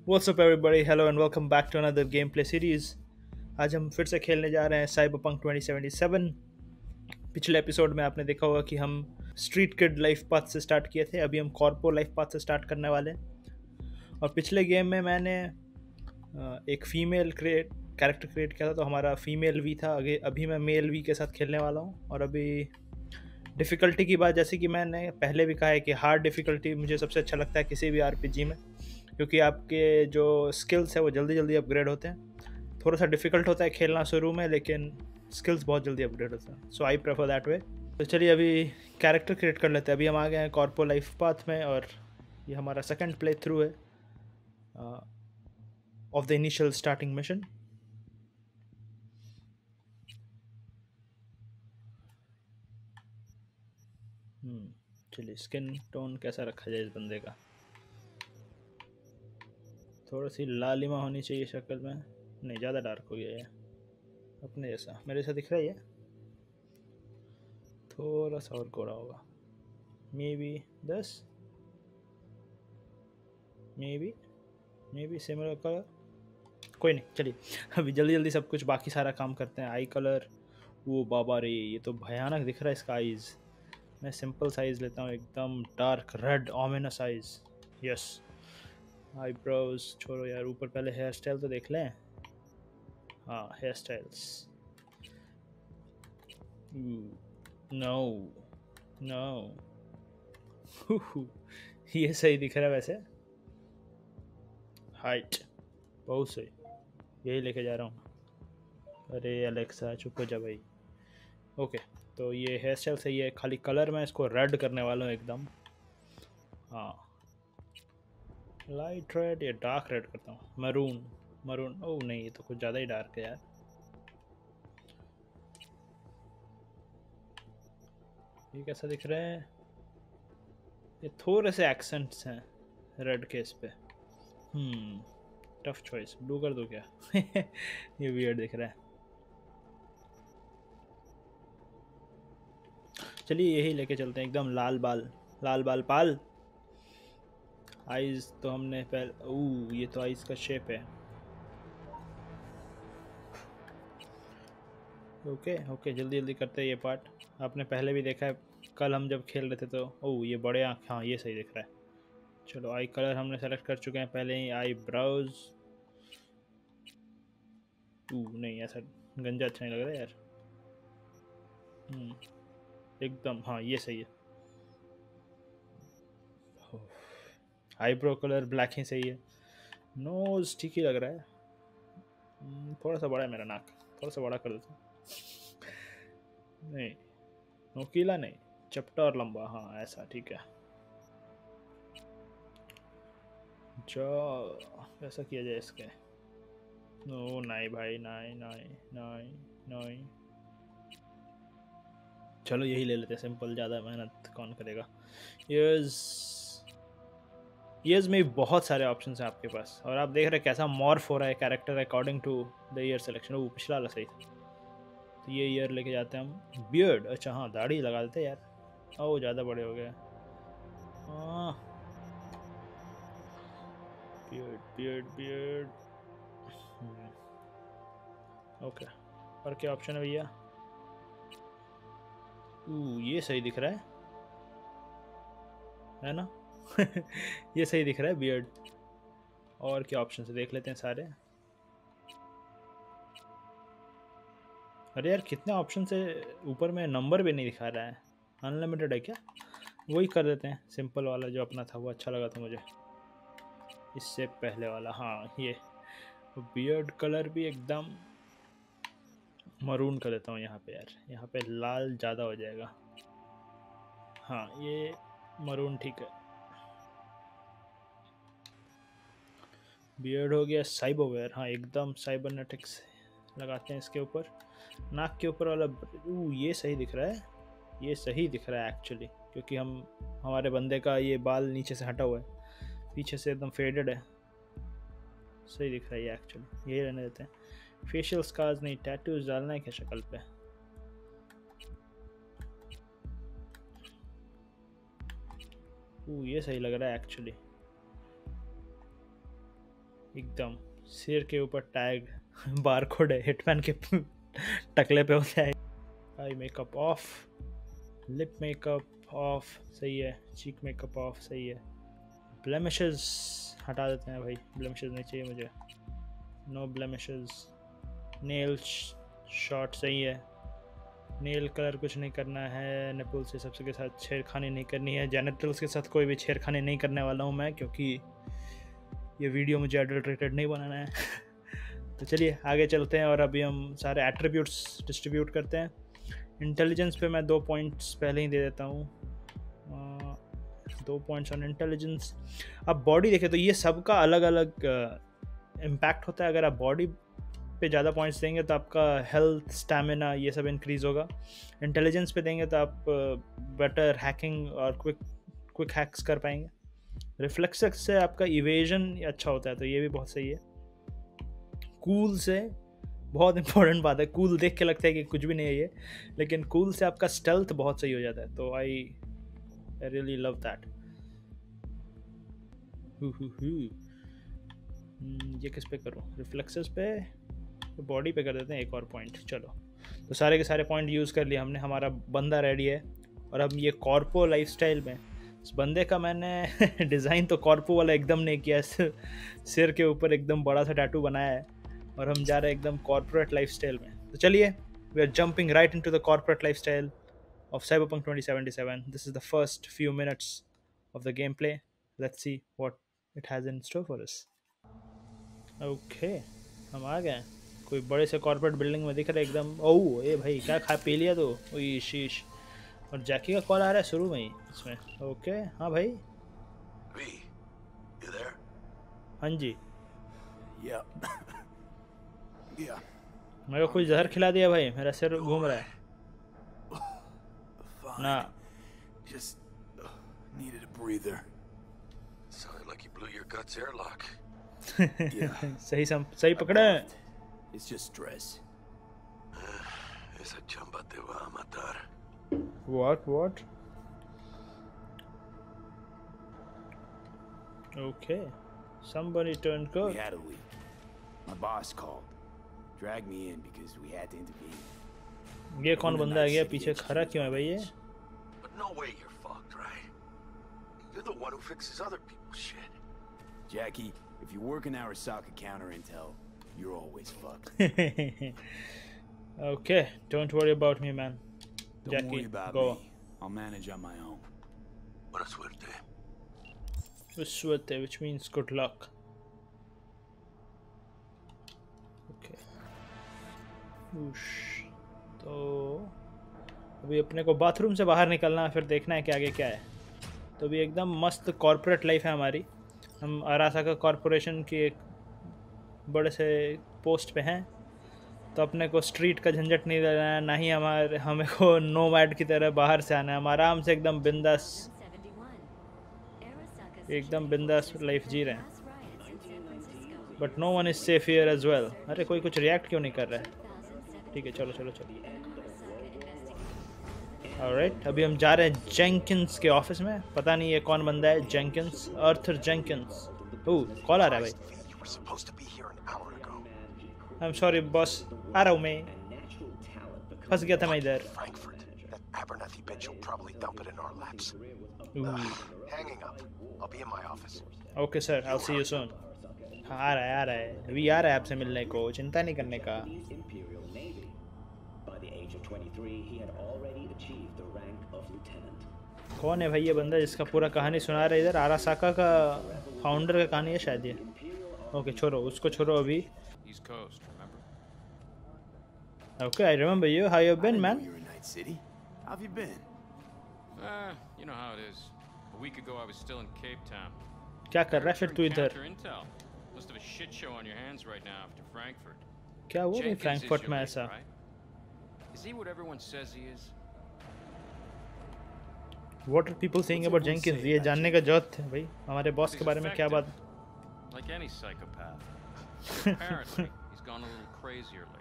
What's up, everybody? Hello and welcome back to another gameplay series. आज हम फिर से खेलने जा रहे हैं साइबर Cyberpunk 2077. पिछले एपिसोड में आपने देखा होगा कि हम स्ट्रीट किड लाइफ पाथ से स्टार्ट किए थे अभी हम कॉर्पो लाइफ पाथ से स्टार्ट करने वाले हैं और पिछले गेम में मैंने एक फ़ीमेल क्रिएट कैरेक्टर क्रिएट किया था तो हमारा फीमेल वी था अभी अभी मैं मेल वी के साथ खेलने वाला हूँ और अभी डिफ़िकल्टी की बात, जैसे कि मैंने पहले भी कहा है कि हार्ड डिफ़िकल्टी मुझे सबसे अच्छा लगता है किसी भी आरपीजी में क्योंकि आपके जो स्किल्स है वो जल्दी जल्दी अपग्रेड होते हैं। थोड़ा सा डिफ़िकल्ट होता है खेलना शुरू में, लेकिन स्किल्स बहुत जल्दी अपग्रेड होते हैं। सो आई प्रेफर दैट वे तो चलिए अभी कैरेक्टर क्रिएट कर लेते हैं। अभी हम आ गए हैं कॉर्पो लाइफ पाथ में और ये हमारा सेकेंड प्ले थ्रू है of the initial starting mission चलिए स्किन टोन कैसा रखा जाए इस बंदे का? थोड़ा सी लालिमा होनी चाहिए शक्ल में। नहीं, ज़्यादा डार्क हो गया है अपने जैसा। मेरे जैसा दिख रहा है थोड़ा सा और गोरा होगा। मे बी दस? Maybe maybe similar colour कोई नहीं, चलिए। अभी जल्दी जल्दी सब कुछ बाकी सारा काम करते हैं। आई कलर वो बाबा रे, ये तो भयानक दिख रहा है इसका आइज़ मैं सिंपल साइज़ लेता हूँ, एकदम dark red ominous size yes eyebrows छोड़ो यार, ऊपर पहले हेयर स्टाइल तो देख लें। हाँ हेयर स्टाइल्स नो नो ये सही दिख रहा है वैसे। हाइट बहुत सही। यही लेके जा रहा हूँ। अरे अलेक्सा चुप हो जा भाई। ओके तो ये हेयर स्टाइल सही है। खाली कलर मैं इसको रेड करने वाला हूँ एकदम। हाँ। लाइट रेड या डार्क रेड करता हूँ। Maroon maroon. ओह, नहीं, ये तो कुछ ज़्यादा ही डार्क है यार। ये कैसा दिख रहा है? ये थोड़े से एक्सेंट्स हैं रेड के इस पे। हम्म टफ चॉइस ब्लू कर दो क्या? ये वियर्ड दिख रहा है। चलिए, यही लेके चलते हैं। एकदम लाल बाल लाल बाल पाल। आइज़ तो हमने पहले ओ ये तो आइज़ का शेप है। ओके ओके जल्दी जल्दी करते हैं ये पार्ट आपने पहले भी देखा है कल हम जब खेल रहे थे तो ओह ये बड़े आँख हाँ ये सही दिख रहा है। चलो आई कलर हमने सेलेक्ट कर चुके हैं पहले ही आई ब्राउज नहीं ऐसा गंजा अच्छा नहीं लग रहा यार। हम्म, एकदम हाँ ये सही है। आईब्रो कलर ब्लैक ही सही है। नोज़ ठीक ही लग रहा है। हम्म, थोड़ा सा बड़ा है मेरा नाक। थोड़ा सा बड़ा कर देता नहीं नोकीला नहीं चपटा और लंबा। हाँ ऐसा ठीक है। जो ऐसा किया जाए इसके? नो नहीं भाई नहीं नहीं नहीं नहीं। चलो यही ले लेते हैं। सिंपल ज़्यादा मेहनत कौन करेगा? यस ईयर्स में बहुत सारे ऑप्शन हैं आपके पास। और आप देख रहे हैं कैसा मॉर्फ हो रहा है character according to the year selection वो पिछला वाला सही था। तो ये ईयर लेके जाते हैं हम। बियर्ड अच्छा हाँ दाढ़ी लगा देते यार। ओ ज़्यादा बड़े हो गए। हाँ। बियर्ड बियर्ड बियर्ड ओके और क्या ऑप्शन है भैया? ये सही दिख रहा है। है ना? ये सही दिख रहा है बियर्ड और क्या ऑप्शन से देख लेते हैं सारे। अरे यार, कितने ऑप्शन से ऊपर में नंबर भी नहीं दिखा रहा है। अनलिमिटेड है क्या? वही कर देते हैं। सिंपल वाला जो अपना था, वो अच्छा लगा था मुझे। इससे पहले वाला हाँ ये। बियर्ड कलर भी एकदम मरून कर देता हूँ यहाँ पे यार। यहाँ पे लाल ज़्यादा हो जाएगा। हाँ ये मरून ठीक है। बियर्ड हो गया साइबोवेयर हाँ एकदम साइबरनेटिक्स लगाते हैं इसके ऊपर। नाक के ऊपर वाला ये सही दिख रहा है। ये सही दिख रहा है एक्चुअली क्योंकि हम, हमारे बंदे का ये बाल नीचे से हटा हुआ है। पीछे से एकदम फेडेड है। सही दिख रहा है ये एक्चुअली यही रहने देते हैं। फेशियल स्कार्स नहीं टैटूज डालना है क्या शक्ल पे? ओ ये सही लग रहा है एक्चुअली एकदम सिर के ऊपर टैग बार कोड है हिटमैन के टकले पे होता है। Eye makeup off, lip makeup off, सही है। चीक मेकअप ऑफ़, सही है। ब्लेमिशेस हटा देते हैं भाई, ब्लेमिशेस नहीं चाहिए मुझे। नो ब्लेमिशेस नेल शॉट सही है। नेल कलर कुछ नहीं करना है निपुल से सबसे के साथ छेड़खानी नहीं करनी है। जेनेटल्स के साथ कोई भी छेड़खानी नहीं करने वाला हूँ मैं, क्योंकि ये वीडियो मुझे एडल्ट्रेटेड नहीं बनाना है। तो चलिए, आगे चलते हैं और अभी हम सारे एट्रीब्यूट्स डिस्ट्रीब्यूट करते हैं। इंटेलिजेंस पे मैं दो पॉइंट्स पहले ही दे देता हूँ। दो पॉइंट्स ऑन इंटेलिजेंस अब बॉडी देखें तो ये सबका अलग अलग इम्पैक्ट होता है। अगर आप बॉडी पे ज़्यादा पॉइंट्स देंगे तो आपका हेल्थ स्टेमिना ये सब इंक्रीज़ होगा। इंटेलिजेंस पे देंगे तो आप बेटर हैकिंग और क्विक क्विक हैक्स कर पाएँगे। रिफ्लेक्स से आपका इवेजन अच्छा होता है तो ये भी बहुत सही है। कूल से बहुत इंपॉर्टेंट बात है। कूल देख के लगता है कि कुछ भी नहीं है ये, लेकिन कूल से आपका स्टेल्थ बहुत सही हो जाता है तो आई रियली लव दैट ये किस पे करूँ? रिफ्लेक्सेस पे? बॉडी पे कर देते हैं, एक और पॉइंट चलो। तो सारे के सारे पॉइंट यूज़ कर लिए हमने, हमारा बंदा रेडी है, और अब ये कॉर्पो लाइफस्टाइल में इस बंदे का मैंने डिज़ाइन तो कॉर्पो वाला एकदम नहीं किया सिर के ऊपर एकदम बड़ा सा टैटू बनाया है और हम जा रहे हैं एकदम कॉर्पोरेट लाइफस्टाइल में तो चलिए we are jumping right into the corporate lifestyle of Cyberpunk 2077. This is the first few minutes of the gameplay. Let's see what it has in store for us. Okay, हम आ गए कोई बड़े से corporate building में दिख रहा एकदम ओह ए भाई क्या खा पी लिया तो वही शीश और जैकी का कॉल आ रहा है शुरू में ही इसमें ओके हाँ भाई V, हाँ जी Yeah. yeah. मेरे को कुछ जहर खिला दिया भाई मेरा सिर घूम रहा है Fine. ना Just uh, needed a breather. Sounded like you blew your guts airlock. Yeah. सही सम सही पकड़े It's just stress. Esa chamba te va a matar. What? What? Okay. Somebody turned We good. had a leak. My boss called. Dragged me in because we had to intervene. ये कौन बंदा आ गया पीछे खड़ा क्यों है भाई ये But no way you're fucked, right? You're the one who fixes other people's shit. Jackie, if you work in Arasaka counter intel, you're always fucked. okay, don't worry about me, man. Don't Jackie, worry about go. me. I'll manage on my own. Buena suerte. Vishwate, which means good luck. Okay. Whoosh. तो अभी अपने को bathroom से बाहर निकलना है फिर देखना है कि आगे क्या है तो अभी एकदम मस्त कॉरपोरेट लाइफ है हमारी हम अरासाका कॉरपोरेशन की एक बड़े से पोस्ट पे हैं तो अपने को स्ट्रीट का झंझट नहीं लेना है, ना ही हमारे, हमें को नो मैड की तरह बाहर से आना है। हम आराम से एकदम बिंदास एकदम बिंदास लाइफ जी रहे हैं। But no one is safe here as well अरे, कोई कुछ रिएक्ट क्यों नहीं कर रहा है? ठीक है, चलो चलो चलो। ऑलराइट अभी हम जा रहे हैं जेंकिंस के ऑफ़िस में। पता नहीं ये कौन बंदा है जेंकिंस अर्थर जेंकिंस कॉल आ रहा है भाई। आई एम सॉरी बॉस आ रहा हूँ मैं फंस गया था मैं इधर Abernathy bitch will probably dump it in our laps. Hanging up. I'll be in my office. Okay sir I see you soon हाँ आ रहा है आ रहा है अभी आ रहा है आपसे मिलने को चिंता नहीं करने का Imperial Navy. By the age of 23, he had already achieved the rank of lieutenant. कौन है भाई ये बंदा जिसका पूरा कहानी सुना रहा है इधर आरासाका का फाउंडर का कहानी है शायद ये ओके छोड़ो उसको छोड़ो अभी East Coast, remember? Okay I remember you how you I been didn't know man you were in Night City. How have you been? Uh, you know how it is. A week ago, I was still in Cape Town. क्या कर रहा है फिर तू इधर Counter intel. Must have a shit show on your hands right now after Frankfurt. क्या हुआ भाई Jenkins is फ्रैंकफर्ट your में lead, ऐसा right? Is he what everyone says he is? What are people saying about Jenkins ये जानने का जरूरत है भाई हमारे बॉस के बारे में क्या बात Like any psychopath. Apparently, he's gone a little crazier lately.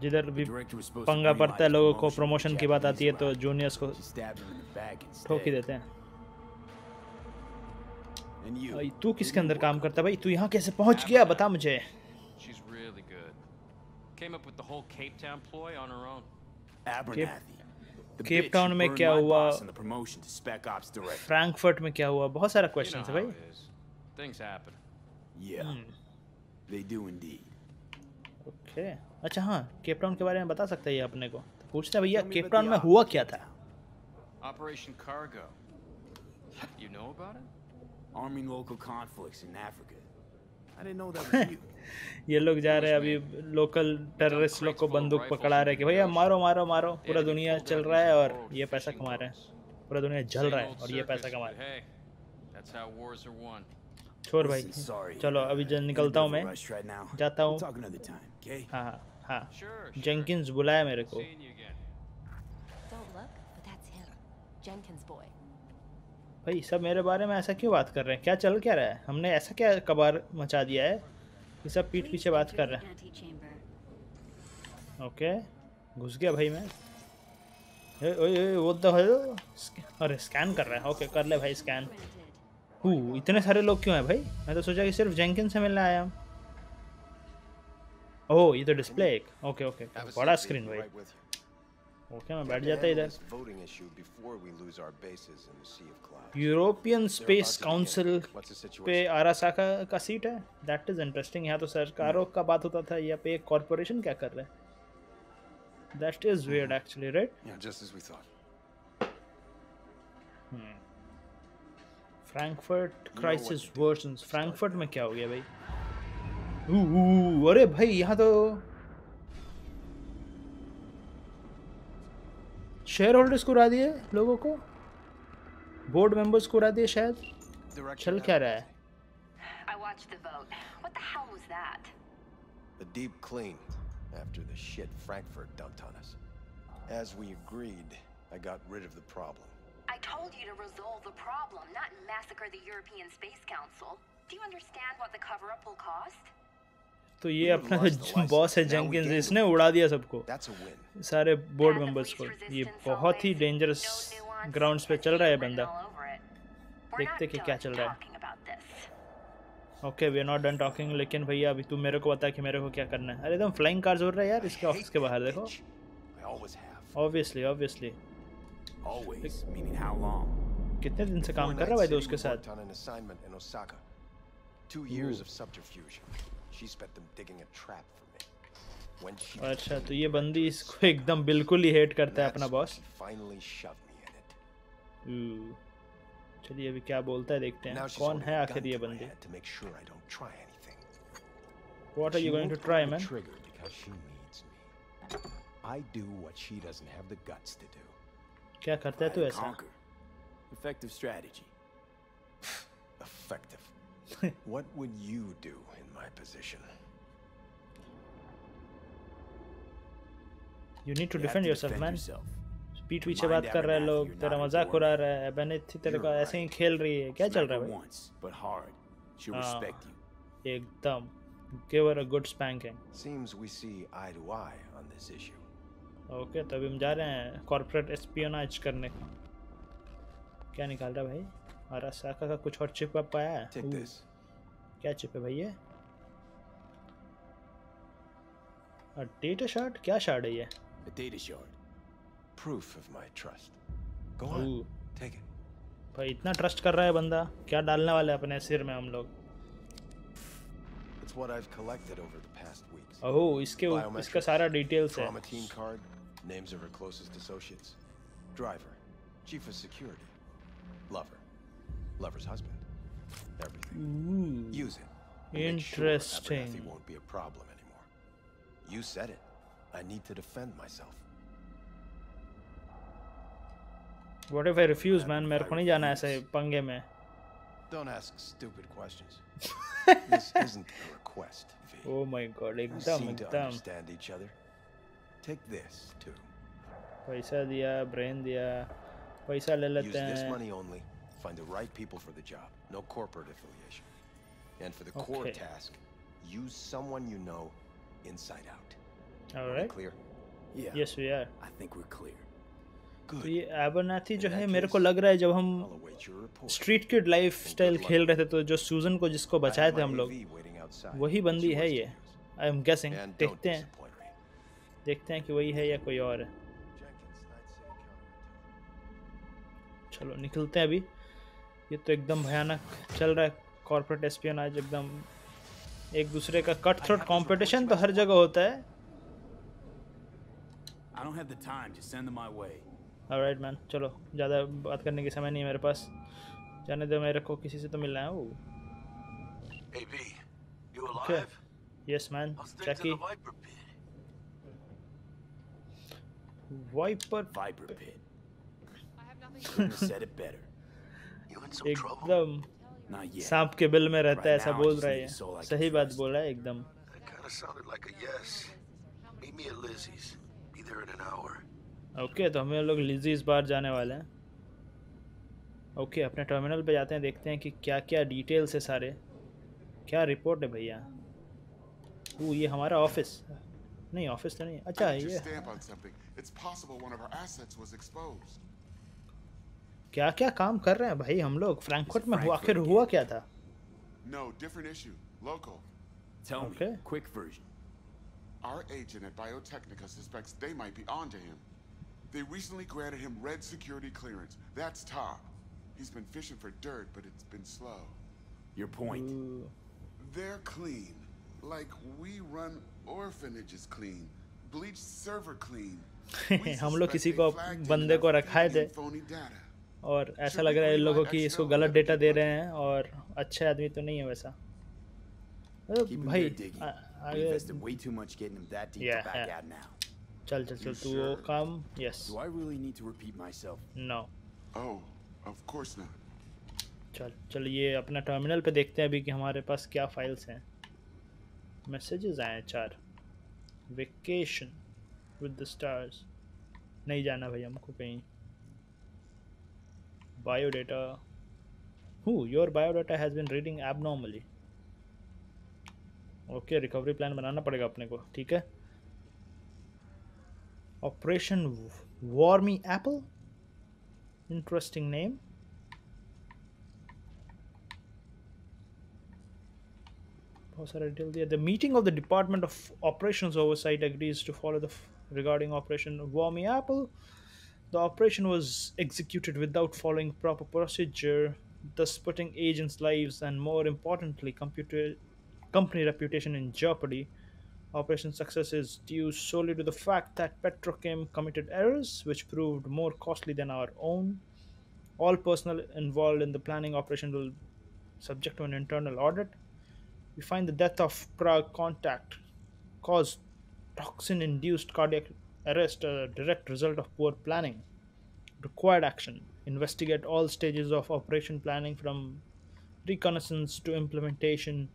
जिधर भी पंगा पड़ता है लोगों को प्रमोशन की बात आती है तो जूनियर्स को ठोक ही। देते हैं तू किसके अंदर काम करता भाई तू यहाँ कैसे पहुँच गया? बता मुझे। केप टाउन में क्या हुआ? फ्रैंकफर्ट में क्या हुआ? बहुत सारा क्वेश्चन है भाई। Yeah, hmm. they do indeed. Okay. अच्छा हाँ केप टाउन के बारे में बता सकते हैं ये अपने को। तो पूछते हैं भैया Tell me Cape about Town the में हुआ क्या था? Operation Cargo. You know about it? Arming local conflicts in Africa. I didn't know that was you. ये लोग जा रहे हैं अभी लोकल टेररिस्ट लोग को बंदूक पकड़ा रहे हैं कि भैया मारो मारो मारो पूरा दुनिया चल रहा है और ये पैसा कमा रहे हैं। पूरा दुनिया जल रहा है और ये पैसा कमा रहे हैं। छोर भाई। चलो अभी जल निकलता हूँ मैं जाता हूँ। हाँ हाँ हाँ। जेंकिस बुलाया मेरे को। भाई सब मेरे बारे में ऐसा क्यों बात कर रहे हैं? क्या चल क्या रहा है? हमने ऐसा क्या कबार मचा दिया है कि सब पीठ पीछे बात कर रहे हैं? ओके घुस गया भाई मैं। ओ, वो तो अरे स्कैन कर रहा है। ओके कर ले भाई स्कैन इतने सारे लोग क्यों है भाई? मैं तो सोचा कि सिर्फ़ जैंकिन से मिलने आया ओह ये तो डिस्प्ले एक। ओके ओके बड़ा स्क्रीन भाई। ओके मैं बैठ जाता इधर। यूरोपियन स्पेस काउंसिल पे आरा शाखा का सीट है? दैट इज़ इंटरेस्टिंग यहाँ तो सरकारों का बात होता था या पे कॉरपोरेशन क्या कर रहे हैं? That is weird, actually, right? Yeah, just as we Frankfurt what crisis to do. Versions Frankfurt में क्या हो गया भाई ऊ, ऊ, अरे भाई यहाँ तो शेयर होल्डर्स को उड़ा दिए लोगों को बोर्ड मेंबर्स को उड़ा दिए शायद Direction चल क्या रहा है I watched the vote. What the hell was that? A deep clean after the shit Frankfurt dumped on us. As we agreed, I got rid of the problem. told you to resolve the problem, not massacre the European Space Council. Do you understand what the cover-up will cost? तो ये अपना boss है Jenkins इसने उड़ा दिया सबको। सारे board members को। ये बहुत ही डेंजरस ग्राउंड्स पे चल रहा है बंदा। देखते कि क्या चल रहा है। Okay we are not done talking लेकिन भैया अभी तू मेरे को बता कि मेरे को क्या करना है। अरे एकदम फ्लाइंग कार्स उड़ रहा है यार इसके ऑफ़िस के बाहर देखो। Obviously obviously Always, meaning how long? कितने दिन से काम Four कर रहा है भाई nights दोस्त के City साथ worked on an assignment in Osaka. Two years of subterfuge. She spent them digging a trap for me. When she अच्छा तो ये बंदी इसको एकदम बिल्कुल ही हेट करता है That's अपना when boss she finally shoved me in it. चलिए अभी क्या बोलता है देखते Now हैं she's कौन holding है a आखिर gun ये to my बंदी head to make sure I don't try anything. What are She you going to won't try pull the man trigger because she needs me. I do what she doesn't have the guts to do. क्या करता है तू Divide and ऐसा Conquer. Effective strategy. Effective. what would you do in my position? You need to You have defend to yourself defend man yourself. पीठ पीछे Mind बात कर रहे हैं Abernathy, लोग you're तेरा not मजाक important. उड़ा रहा है बेनेथी तेरे को You're ऐसे ही right. खेल रही है क्या चल Smack रहा her है भाई once, but hard. She'll Ah. respect you. एकदम give her a good spanking Seems we see eye to eye on this issue. Okay तो अभी हम जा रहे हैं कॉर्पोरेट एस्पियोनाज करने को। क्या निकाल रहा है भाई? हमारा साका का कुछ और चिप अप आया है. क्या चिप है भाई ये? डेटा शार्ड क्या शार्ड है ये? A data shard. Proof of my trust. Go on. Ooh, Take it. भाई इतना ट्रस्ट कर रहा है बंदा। क्या डालने वाले अपने सिर में हम लोग? It's what I've collected over the past weeks. ओहो इसके इसका सारा डिटेल्स है। Trauma team card, names of her closest associates. Driver, chief of security. Lover, lover's husband. Everything. Ooh. Use it. and make sure Interesting. Abernathy won't be a problem anymore. You said it. I need to defend myself. What if I refuse man मेरे को नहीं जाना ऐसे पंगे में Don't ask stupid questions. this isn't a request, V. Oh my god We एकदम seem to एकदम understand each other. Take this too. पैसा दिया ब्रेन दिया पैसा ले Use लेते this हैं money only. Find the right people for the job. No corporate affiliation. And for the core Okay. task, use someone you know inside out. Are we alright clear? Yeah. Yes we are I think we're clear. तो ये एबरनाथी जो है मेरे को लग रहा है जब हम I'll await your report. Street kid lifestyle खेल रहे थे तो जो सूजन को जिसको I have बचाए थे my हम लोग AV waiting outside. वही बंदी She है wants to ये use it. I am guessing And don't देखते हैं disappoint me. देखते हैं कि वही है या कोई और है. चलो निकलते हैं अभी ये तो एकदम भयानक चल रहा है कॉर्पोरेट एस्पियोनाज एकदम एक दूसरे का कट थ्रोट कंपटीशन तो हर जगह होता है I don't have the time. Just send them my way. Alright man चलो ज़्यादा बात करने की समय नहीं है मेरे पास जाने दो मेरे को किसी से तो मिलना है वो AB, you Okay. alive? Yes man I'll stick viper viper pin said it better you in so trouble सांप के बिल में रहता है ऐसा बोल रहे हैं सही बात बोला है एकदम ओके तो हम लोग लिजी बार जाने वाले हैं ओके अपने टर्मिनल पे जाते हैं देखते हैं कि क्या क्या डिटेल्स है सारे क्या रिपोर्ट है भैया वो ये हमारा ऑफ़िस नहीं ऑफ़िस तो नहीं अच्छा ये It's possible one of our assets was exposed. क्या क्या काम कर रहे हैं भाई हम लोग फ्रैंकफर्ट में हुआ आखिर Frankfurt हुआ क्या था No, different issue. Local. Tell Okay. me. Quick version. Our agent at Biotechnica suspects they might be onto him. They recently granted him red security clearance. That's top. He's been fishing for dirt, but it's been slow. Your point. They're clean. Like we run orphanages clean. Bleached server clean. हम लोग किसी को बंदे को रखाए थे और ऐसा लग रहा है इन लोगों की इसको गलत डेटा दे रहे हैं और अच्छे आदमी तो नहीं है वैसा। भाई चल चल ये अपना टर्मिनल पे देखते हैं अभी कि हमारे पास क्या फाइल्स हैं। मैसेजेस आए चार। वेकेशन विद द स्टार्स नहीं जाना भाई हमको कहीं। Biodata who your biodata has been reading abnormally okay recovery plan बनाना पड़ेगा अपने को, ठीक है? Operation Wormy apple interesting name बहुत सारा डिटेल दिया। The meeting of the department of operations oversight agrees to follow the regarding operation Wormy Apple. The operation was executed without following proper procedure, thus putting agents' lives and, more importantly, computer, company reputation in jeopardy. Operation success is due solely to the fact that Petrochem committed errors which proved more costly than our own. All personnel involved in the planning operation will subject to an internal audit. We find the death of Prague contact caused toxin induced cardiac arrest a direct result of poor planning. Required action investigate all stages of operation planning from reconnaissance to implementation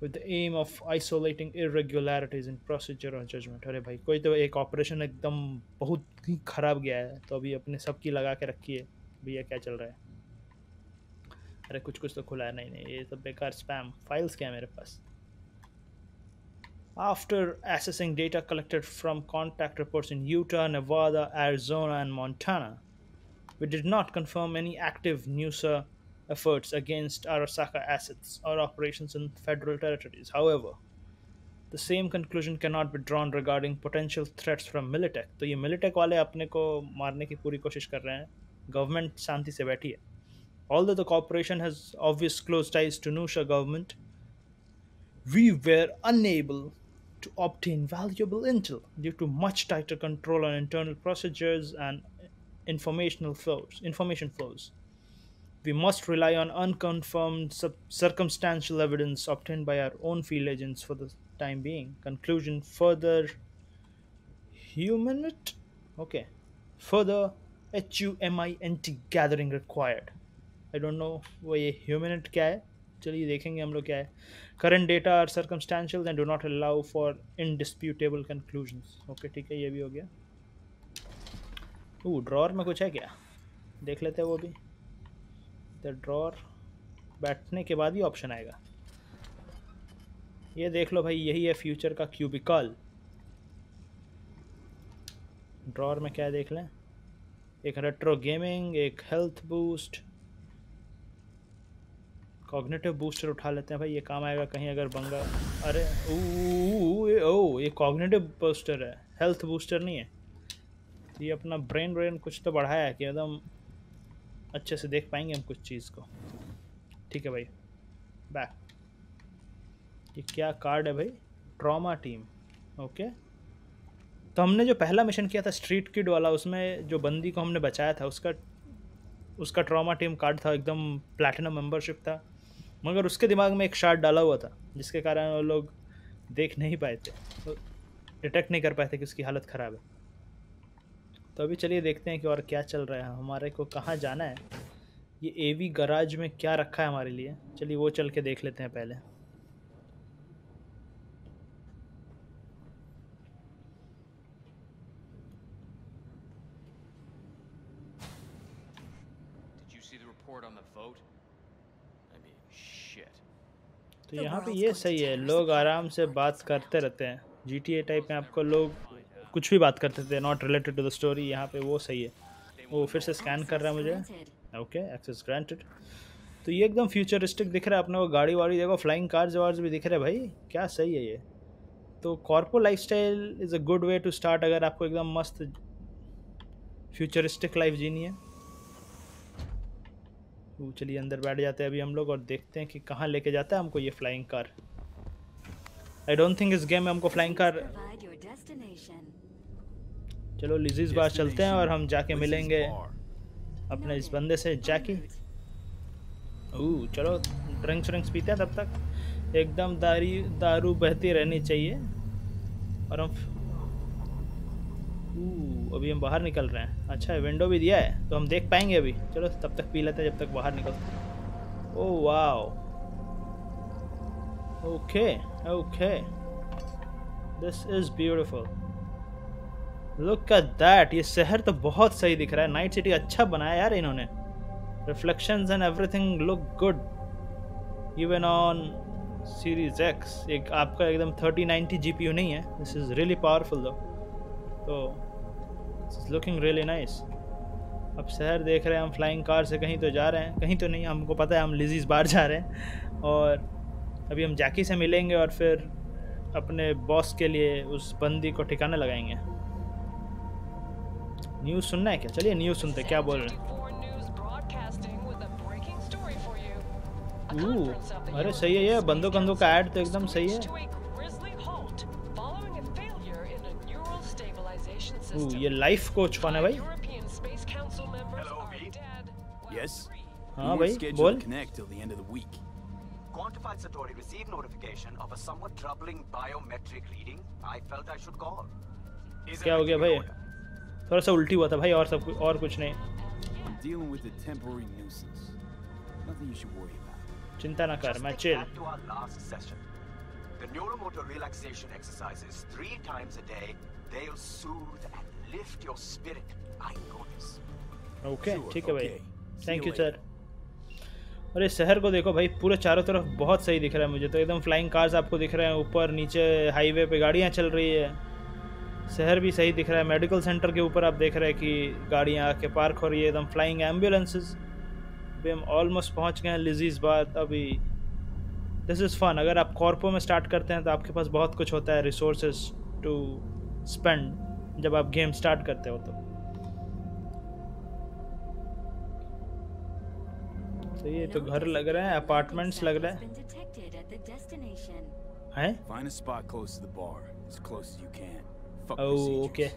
with the aim of isolating irregularities in procedure or judgment. अरे भाई कोई तो एक operation एकदम बहुत ही खराब गया है तो अभी अपने सबकी लगा के रखी है भैया क्या चल रहा है अरे कुछ कुछ तो खुला है नहीं नहीं ये सब बेकार स्पैम फाइल्स क्या है मेरे पास after assessing data collected from contact reports in Utah, Nevada, Arizona, and Montana, we did not confirm any active NUSA efforts against Arasaka assets or operations in federal territories. However, the same conclusion cannot be drawn regarding potential threats from Militech. तो ये Militech वाले अपने को मारने की पूरी कोशिश कर रहे हैं गवर्नमेंट शांति से बैठी है Although the corporation has obvious close ties to Nusha government, we were unable to obtain valuable intel due to much tighter control on internal procedures and informational flows information flows. We must rely on unconfirmed circumstantial evidence obtained by our own field agents for the time being. Conclusion further humanit okay. Further humint gathering required. I don't know why humanit kya चलिए देखेंगे हम लोग क्या है। Current data are circumstantial and do not allow for indisputable conclusion okay ठीक है, ये भी हो गया। वो ड्रॉर में कुछ है क्या? देख लेते हैं वो भी। द ड्रॉर बैठने के बाद ही ऑप्शन आएगा। ये देख लो भाई, यही है फ्यूचर का क्यूबिकल ड्रॉर में क्या देख लें? एक रेट्रो गेमिंग एक हेल्थ बूस्ट कॉग्निटिव बूस्टर उठा लेते हैं, भाई, ये काम आएगा कहीं अगर बंगा। अरे ओ, ये कॉग्निटिव बूस्टर है। हेल्थ बूस्टर नहीं है। ये अपना ब्रेन ब्रेन कुछ तो बढ़ाया है कि एकदम अच्छे से देख पाएँगे हम कुछ चीज़ को। ठीक है भाई। बैक ये क्या कार्ड है भाई? ट्रॉमा टीम ओके तो हमने जो पहला मिशन किया था स्ट्रीट किड वाला, उसमें जो बंदी को हमने बचाया था, उसका उसका ट्रॉमा टीम कार्ड था, एकदम प्लैटिनम मेंबरशिप था। मगर उसके दिमाग में एक शार्ट डाला हुआ था, जिसके कारण वो लोग देख नहीं पाए थे तो डिटेक्ट नहीं कर पाए थे कि उसकी हालत ख़राब है। तो अभी चलिए देखते हैं कि और क्या चल रहा है। हमारे को कहाँ जाना है? ये एवी गराज में क्या रखा है हमारे लिए? चलिए वो चल के देख लेते हैं पहले Did you see the report on the vote? I mean, shit. तो यहाँ पे ये सही है लोग आराम से बात करते रहते हैं। GTA टाइप में आपको लोग कुछ भी बात करते थे not related to the story यहाँ पे वो सही है। वो फिर से स्कैन कर रहा है मुझे। ओके एक्सेस ग्रांटेड तो ये एकदम फ्यूचरिस्टिक दिख रहा है अपने को गाड़ी वाड़ी देखो फ्लाइंग कार्स वार्स भी दिख रहे हैं भाई। क्या सही है ये। तो corpo lifestyle is a good way to start अगर आपको एकदम मस्त फ्यूचरिस्टिक लाइफ जीनी है। तो चलिए अंदर बैठ जाते हैं अभी हम लोग और देखते हैं कि कहाँ लेके जाता है हमको ये flying car I don't think इस गेम में हमको फ्लाइंग कार. चलो लिजीज बार चलते हैं और हम जाके मिलेंगे अपने इस बंदे से जैकी ओह चलो ड्रिंक्स व्रिंक्स पीते हैं तब तक। एकदम दारी दारू बहती रहनी चाहिए। और हम ओह अभी हम बाहर निकल रहे हैं। अच्छा विंडो भी दिया है तो हम देख पाएँगे अभी। चलो, तब तक पी लेते हैं जब तक बाहर निकलते हैं ओह wow okay okay this is beautiful look at that ये शहर तो बहुत सही दिख रहा है। नाइट सिटी अच्छा बनाया यार इन्होंने। Reflections and everything look good even on series X एक आपका एकदम 3090 जीपीयू नहीं है। दिस इज़ रियली पावरफुल दो तो इज़ लुकिंग रियली नाइस अब शहर देख रहे हैं, हम फ्लाइंग कार से कहीं तो जा रहे हैं। कहीं तो नहीं, हमको पता है हम लिजीज बाहर जा रहे हैं। और अभी हम जैकी से मिलेंगे और फिर अपने बॉस के लिए उस बंदी को ठिकाने लगाएँगे। न्यूज़ सुनना है क्या? चलिए न्यूज़ सुनते क्या बोल रहे हैं? अरे सही है, ये बंदों कंदों का ऐड तो एकदम सही है। ये लाइफ कोच कौन है भाई Yes? हाँ भाई, बोल। connect till the end of the week. Quantified Satori received notification of a somewhat troubling biometric reading. I felt I should call. Is क्या हो गया भाई? थोड़ा सा उल्टी हुआ था भाई और सब कुछ और कुछ नहीं dealing with a temporary nuisance. Nothing you should worry about. चिंता ना कर मैं chill to our last session. The neuromotor relaxation exercises three times a day. They'll soothe and lift your spirit. I know this. Sure, ठीक है भाई okay. Thank you you sir और इस शहर को देखो भाई पूरे चारों तरफ़ बहुत सही दिख रहा है मुझे तो। एकदम फ्लाइंग कार्स आपको दिख रहे हैं ऊपर नीचे हाईवे पे गाड़ियाँ चल रही है। शहर भी सही दिख रहा है। मेडिकल सेंटर के ऊपर आप देख रहे हैं कि गाड़ियाँ आके पार्क हो रही है एकदम फ्लाइंग एम्बुलेंसेज अभी हम ऑलमोस्ट पहुँच गए हैं लिजीज बात अभी। दिस इज़ फन अगर आप कॉर्पो में स्टार्ट करते हैं तो आपके पास बहुत कुछ होता है रिसोर्सेज टू स्पेंड जब आप गेम स्टार्ट करते हो तो तो ये तो घर लग रहे हैं अपार्टमेंट्स लग रहे हैं. हैं close to the bar, as close as you can. Fuck oh procedures. Okay.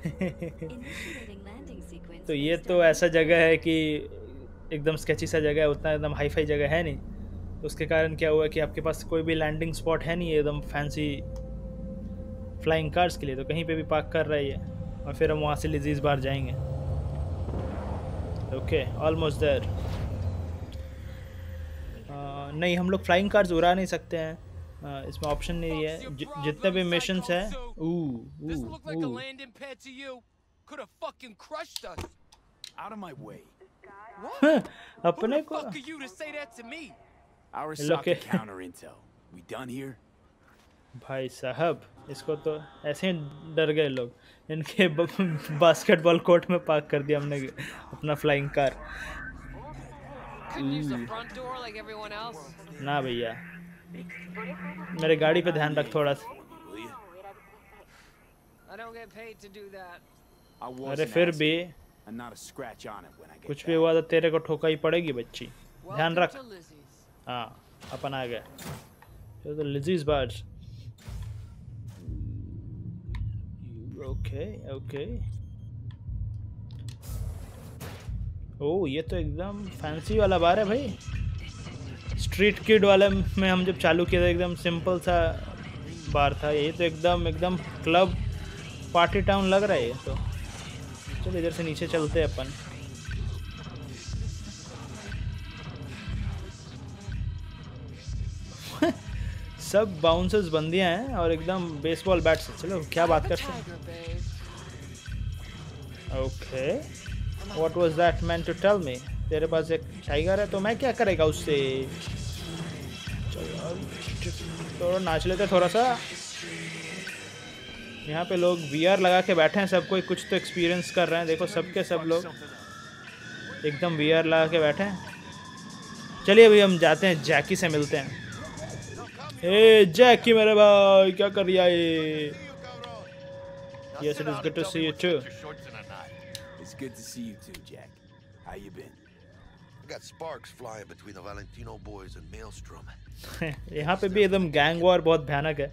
तो ये तो ऐसा जगह है कि एकदम स्केची सा जगह है उतना एकदम हाई फाई जगह है नहीं तो उसके कारण क्या हुआ कि आपके पास कोई भी लैंडिंग स्पॉट है नहीं एकदम फैंसी फ्लाइंग कार्स के लिए तो कहीं पे भी पार्क कर रही है और फिर हम वहाँ से लिजीज इस बार जाएँगे ओके ऑलमोस्ट देर नहीं हम लोग फ्लाइंग कार्स उड़ा नहीं सकते हैं। Uh, इसमें ऑप्शन नहीं है। जितने भी मिशन है अपने को भाई साहब। इसको तो ऐसे ही डर गए लोग। इनके बास्केटबॉल कोर्ट में पार्क कर दिया हमने अपना फ्लाइंग कार ना भैया। मेरे गाड़ी पे ध्यान रख थोड़ा सा। अरे फिर भी कुछ भी हुआ तो तेरे को ठोका ही पड़ेगी बच्ची। ध्यान रख। हाँ अपन आ गए। तो लिजीज ओके okay. ओ ये तो एकदम फैंसी वाला बार है भाई। स्ट्रीट किड वाले में हम जब चालू किए थे, एकदम सिंपल सा बार था। ये तो एकदम एकदम क्लब पार्टी टाउन लग रहा है ये तो। चलो, इधर से नीचे चलते हैं अपन। सब बाउंसर्स बंदियाँ हैं और एकदम बेसबॉल बैट से चलो क्या बात करते हैं? Okay what was that man to tell me तेरे पास एक टाइगर है तो मैं क्या करेगा उससे? थोड़ा नाच लेते थोड़ा सा। यहाँ पे लोग वीआर लगा के बैठे हैं सब कोई कुछ तो एक्सपीरियंस कर रहे हैं। देखो सबके सब लोग एकदम वीआर लगा के बैठे हैं। चलिए अभी हम जाते हैं जैकी से मिलते हैं। ए जैकी मेरे भाई क्या कर रहा है yes it is good to see you too it's good to see you too Jack how you been I got sparks flying between the Valentino boys and Maelstrom यहाँ पे भी एकदम गैंग वॉर बहुत भयानक है।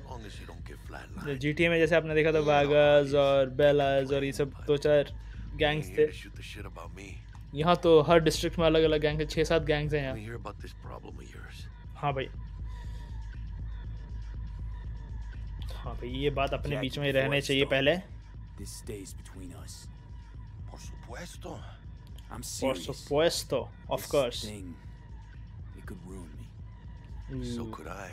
जीटीए में जैसे आपने देखा था बागज और बेलाज और ये सब दो चार गैंग्स थे। यहाँ तो हर डिस्ट्रिक्ट में अलग अलग गैंग छः सात गैंग्स हैं यहाँ। हाँ भाई। हाँ भाई ये बात अपने Jack, बीच में ही before रहने I चाहिए start, पहले This stays between us. Por supuesto. I'm Por serious. supuesto, of This course. Thing, it could ruin me. So could I.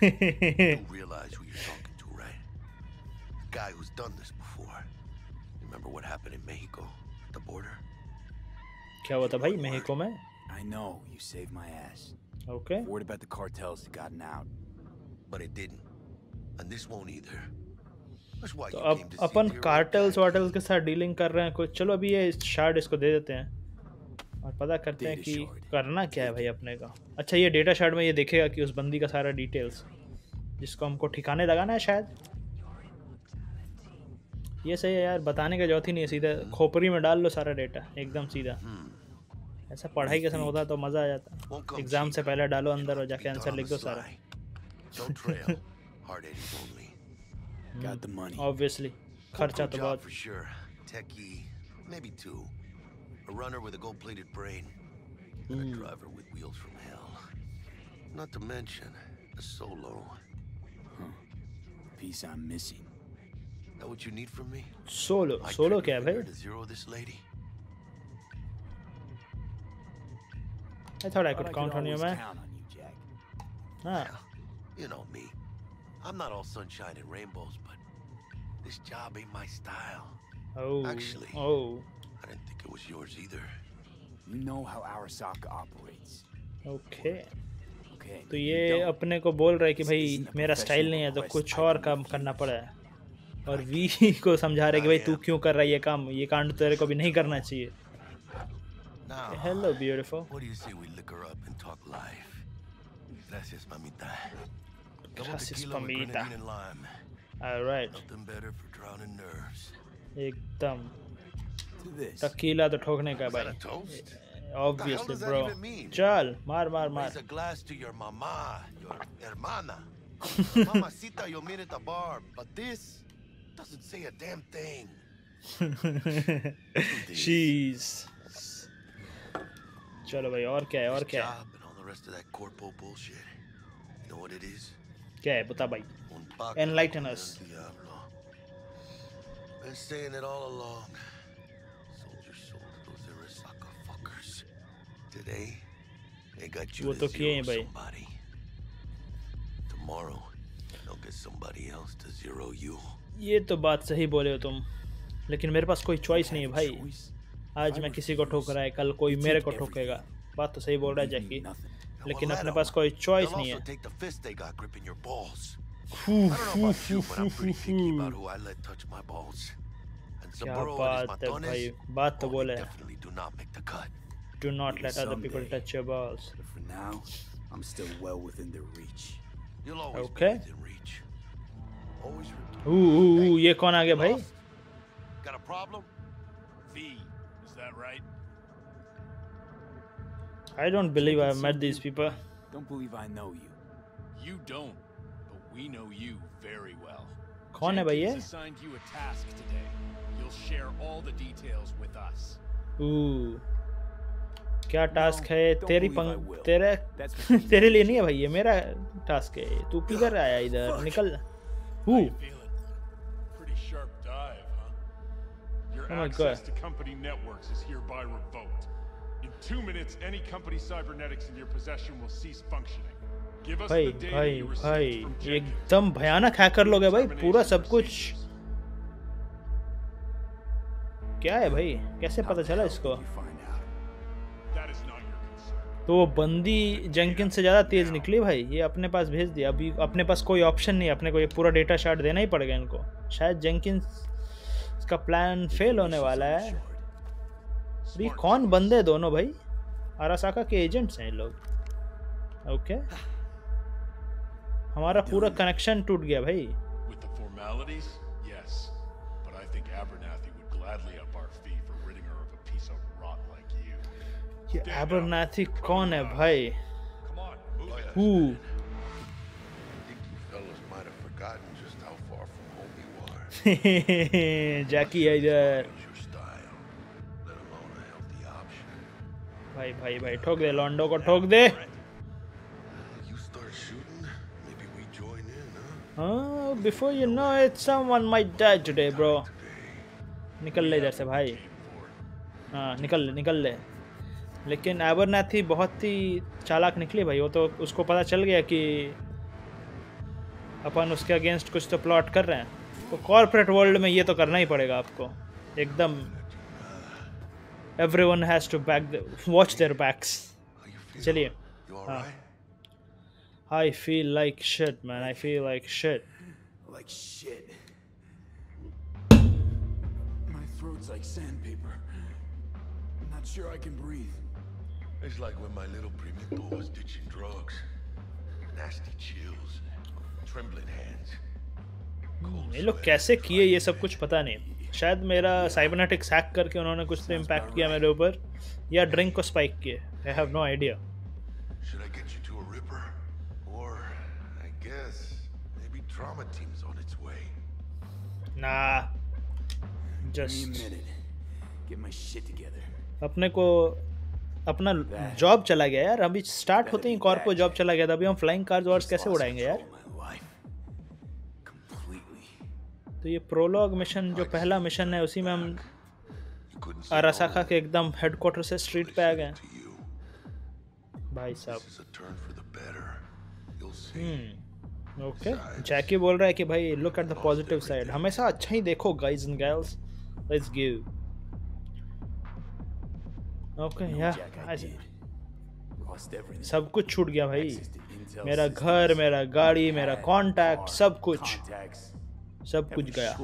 You realize who you're talking to, right? The guy who's done this before. Remember what happened in Mexico, at the border? क्या हुआ था भाई मेहिको में I know you saved my ass. Okay Word about the cartels had gotten out. But it didn't. And this won't either. That's why तो अब अपन cartels. वार्टल्स के साथ dealing कर रहे हैं कुछ चलो अभी ये शार्ड इसको दे देते हैं। और पता करते हैं कि करना क्या है भाई अपने का। अच्छा ये डेटा शार्ड में ये देखेगा कि उस बंदी का सारा डिटेल्स जिसको हमको ठिकाने लगाना है शायद। ये सही है यार बताने का ज़रूरत ही नहीं है सीधा खोपरी में डाल लो सारा डेटा एकदम सीधा। ऐसा पढ़ाई के समय होता है तो मज़ा आ जाता। एग्ज़ाम से पहले डालो अंदर और जाके आंसर लिख दो सारा. Hard eddies only. Got the money. Obviously खर्चा Cool तो job बहुत for sure. Techie, maybe two. A runner with a gold-plated brain. And a driver with wheels from hell. Not to mention a solo. Piece I'm missing. That what you need from me? Solo My solo trigger क्या है finger भाई To zero this lady. I thought I Thought could count on you always man count on you, Jack. हाँ You know me. I'm not all sunshine and rainbows, but this job ain't my style. oh Actually- oh I didn't think it was yours either. You know how Arasaka operates. okay Okay. तो you ये don't. अपने को बोल रहा है कि This भाई isn't a मेरा स्टाइल नहीं है तो professional कुछ request I और can काम refuse. करना पड़ा है और वी को समझा रहे कि भाई तू क्यों कर रहा है ये काम ये कांड तेरे को भी नहीं करना चाहिए Now, hello beautiful what do you say we liquor up and talk live? Gracias, mamita. Double Gracias, tequila with mamita. grenadine and lime. Alright Nothing better for drowning nerves. एकदम To this. टकीला तो ठोकने का Is that भाई a toast? Obviously does that bro even mean? चल मार मार मार Raise a glass to your mama, your hermana. Mamacita, you'll meet at the bar, but this doesn't say a damn thing. शीज चलो भाई और क्या है और This क्या है job and all the rest of that corpo bullshit. You know what it is? क्या है बता भाई Enlighten us. Been saying it all along. Sold to those Arasaka fuckers. Today, they got you वो to तो zero हैं भाई। somebody. Tomorrow, they'll get somebody else to zero you. ये तो बात सही बोले हो तुम लेकिन मेरे पास कोई चॉइस नहीं है भाई? आज मैं किसी को ठोक रहा है कल कोई मेरे को ठोकेगा बात तो सही बोल रहा है जैकी लेकिन we'll अपने let पास 'em. कोई चॉइस They'll नहीं also है take the fist they got gripping your balls. I don't know about you, but I'm pretty picky about who I let touch my balls. And क्या Saburo and his बात है matones भाई बात तो बोले definitely do not make the cut. do not let other Someday. people touch your balls But for now, I'm still well within their reach. You'll always Okay. be within reach. Always re- ऊ ऊ ऊ ये कौन आ गया भाई Got a problem? V, is that right? I don't believe I've met these people Don't believe I know you. You don't, but we know you very well. कौन है भाई ये Jenkins assigned you a task today. You'll share all the details with us. ऊ क्या task है don't तेरी believe I पंग will. तेरे That's between तेरे लिए नहीं है भाई ये मेरा टास्क है तू किधर आया इधर निकल ऊ Feeling pretty sharp dive, huh? Your Oh my access God. to company networks is hereby revoked. Two minutes, any company cybernetics in your possession will cease functioning. Give us भाई भाई भाई एकदम भयानक हैकर लोग है भाई पूरा सब कुछ। क्या है भाई? कैसे पता चला इसको. तो वो बंदी जेंकिन से ज़्यादा तेज निकली भाई ये अपने पास भेज दिया। अभी अपने पास कोई ऑप्शन नहीं है अपने को ये पूरा डेटा शार्ट देना ही पड़ेगा इनको। शायद जेंकिन इसका प्लान फेल होने वाला है। अभी कौन बंदे दोनों भाई? अरासाका के एजेंट्स हैं लोग। ओके हमारा पूरा कनेक्शन टूट गया भाई। एबरनाथी कौन है भाई? हु है आइडर भाई भाई भाई ठोक दे लॉन्डो को ठोक दे? हाँ before you know it someone might die today bro निकल ले इधर से भाई। हाँ निकल ले निकल ले। लेकिन एबरनाथी बहुत ही चालाक निकली भाई। वो तो उसको पता चल गया कि अपन उसके अगेंस्ट कुछ तो प्लॉट कर रहे हैं। तो कॉर्पोरेट वर्ल्ड में ये तो करना ही पड़ेगा आपको। एकदम Every one has to back watch their backs चलिए You हाँ alright? I feel like shit, man. I feel like shit. Like shit. My throat's like sandpaper. I'm not sure I can breathe. It's like when my little primito was ditching drugs. Nasty chills, trembling hands. ये लोग कैसे किए ये सब कुछ पता नहीं शायद मेरा साइबरनेटिक्स हैक करके उन्होंने कुछ तो इम्पैक्ट किया मेरे ऊपर या ड्रिंक को स्पाइक किए I have no idea Should I get you to a ripper? Or, I guess, maybe trauma team's on its way. ना Give me a minute. Get my shit together. अपने को अपना जॉब चला गया यार अभी स्टार्ट होते ही कॉर्पो जॉब चला गया था अभी हम फ्लाइंग कार्स वॉर्स कैसे उड़ाएँगे यार तो ये प्रोलॉग मिशन जो पहला मिशन है उसी में हम अरासाका के एकदम हेडक्वार्टर से स्ट्रीट पे आ गए भाई साहब। see. हम्म ओके जैकी बोल रहा है कि भाई look at the positive side हमेशा अच्छा ही देखो guys and girls let's give okay या सब कुछ छूट गया भाई। मेरा घर मेरा गाड़ी मेरा कांटेक्ट सब कुछ। सब कुछ गया।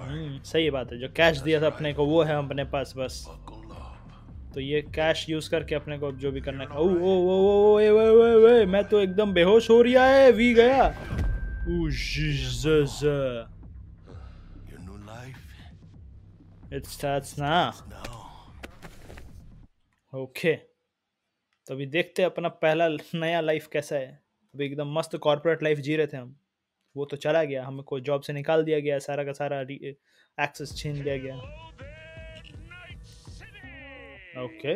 Hmm, सही बात है जो कैश yeah, दिया था अपने को वो है अपने पास बस। तो ये कैश यूज़ करके अपने को जो भी करना है। ओ ओ ओ ओ ए वे वे वे मैं तो एकदम बेहोश हो रहा है वी गया। ओ Jesus your new life it's that's now okay. तो अभी देखते हैं अपना पहला नया लाइफ कैसा है। अभी एकदम मस्त कॉरपोरेट लाइफ जी रहे थे हम। वो तो चला गया। हमको जॉब से निकाल दिया गया, सारा का सारा एक्सेस छीन लिया गया। ओके।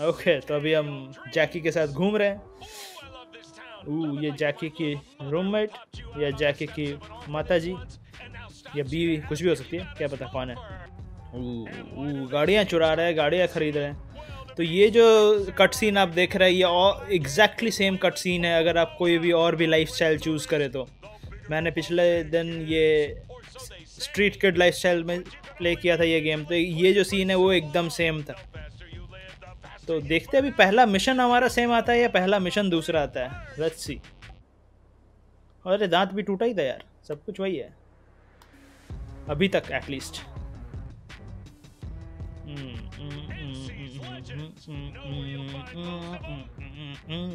ओके तो अभी हम जैकी के साथ घूम रहे हैं। ऊ ये जैकी की रूममेट या जैकी की माता जी या बीवी कुछ भी हो सकती है। क्या पता कौन है? ऊ गाड़ियाँ चुरा रहे हैं, गाड़ियाँ खरीद रहे हैं। तो ये जो कट सीन आप देख रहे हैं, ये एग्जैक्टली सेम कट सीन है, अगर आप कोई भी और भी लाइफ स्टाइल चूज़ करें तो। मैंने पिछले दिन ये स्ट्रीट किड लाइफस्टाइल में प्ले किया था ये गेम तो ये जो सीन है, वो एकदम सेम था। तो देखते अभी पहला मिशन हमारा सेम आता है या पहला मिशन दूसरा आता है? लेट्स सी अरे, दांत भी टूटा ही था यार, सब कुछ वही है। अभी तक एटलीस्ट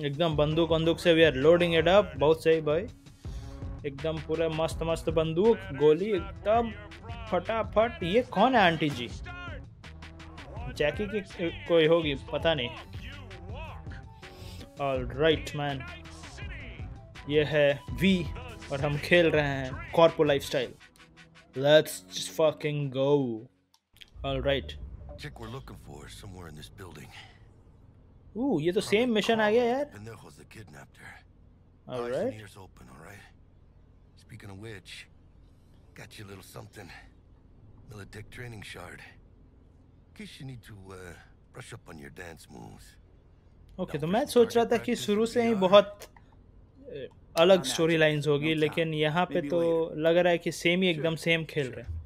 एकदम बंदूक बंदूक से we are loading it up बहुत सही भाई। एकदम पूरे मस्त मस्त बंदूक, गोली एकदम फटाफट। ये कौन है आंटी जी? जैकी की कोई होगी, पता नहीं। ऑल राइट मैन ये है वी और हम खेल रहे हैं corpo lifestyle Let's just fucking go all right Chick we're looking for is somewhere in this building. Ooh, ये तो सेम मिशन आ गया यार Pendejos that kidnapped her. All Eyes right. and ears open, all right? Speaking of which, got you a little something. Militech training shard. In case you need to uh, brush up on your dance moves. Okay तो मैं सोच रहा था कि शुरू से ही बहुत अ, अलग स्टोरी लाइंस होगी लेकिन यहाँ पे तो लग रहा है कि सेम ही एकदम सेम खेल रहे हैं.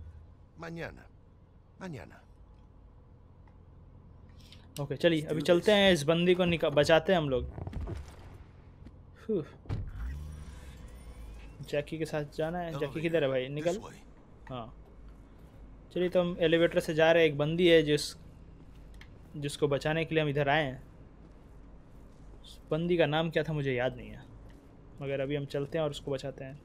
ओके चलिए अभी चलते हैं इस बंदी को निका बचाते हैं हम लोग। जैकी के साथ जाना है। जैकी किधर है भाई? निकल। हाँ। चलिए तो हम एलिवेटर से जा रहे हैं। एक बंदी है जिस जिसको बचाने के लिए हम इधर आए हैं। बंदी का नाम क्या था मुझे याद नहीं है। मगर अभी हम चलते हैं और उसको बचाते हैं।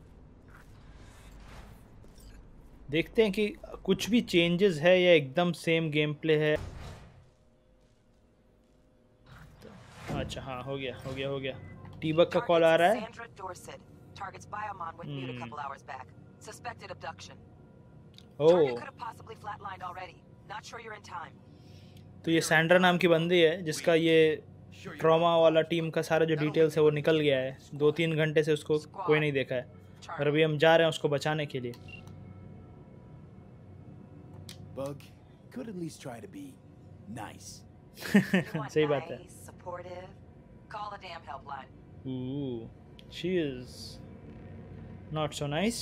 देखते हैं कि कुछ भी चेंजेस है या एकदम सेम गेम प्ले है। अच्छा हाँ हो गया हो गया हो गया। टीबक का कॉल आ रहा है। hmm. oh. तो ये सैंड्रा नाम की बंदी है जिसका ये ट्रॉमा वाला टीम का सारा जो डिटेल्स है वो निकल गया है। दो तीन घंटे से उसको कोई नहीं देखा है। और अभी हम जा रहे हैं उसको बचाने के लिए। Bug, could at least try to be nice. सही बात है। Nice, supportive. Call the damn helpline. Ooh, she is not so nice.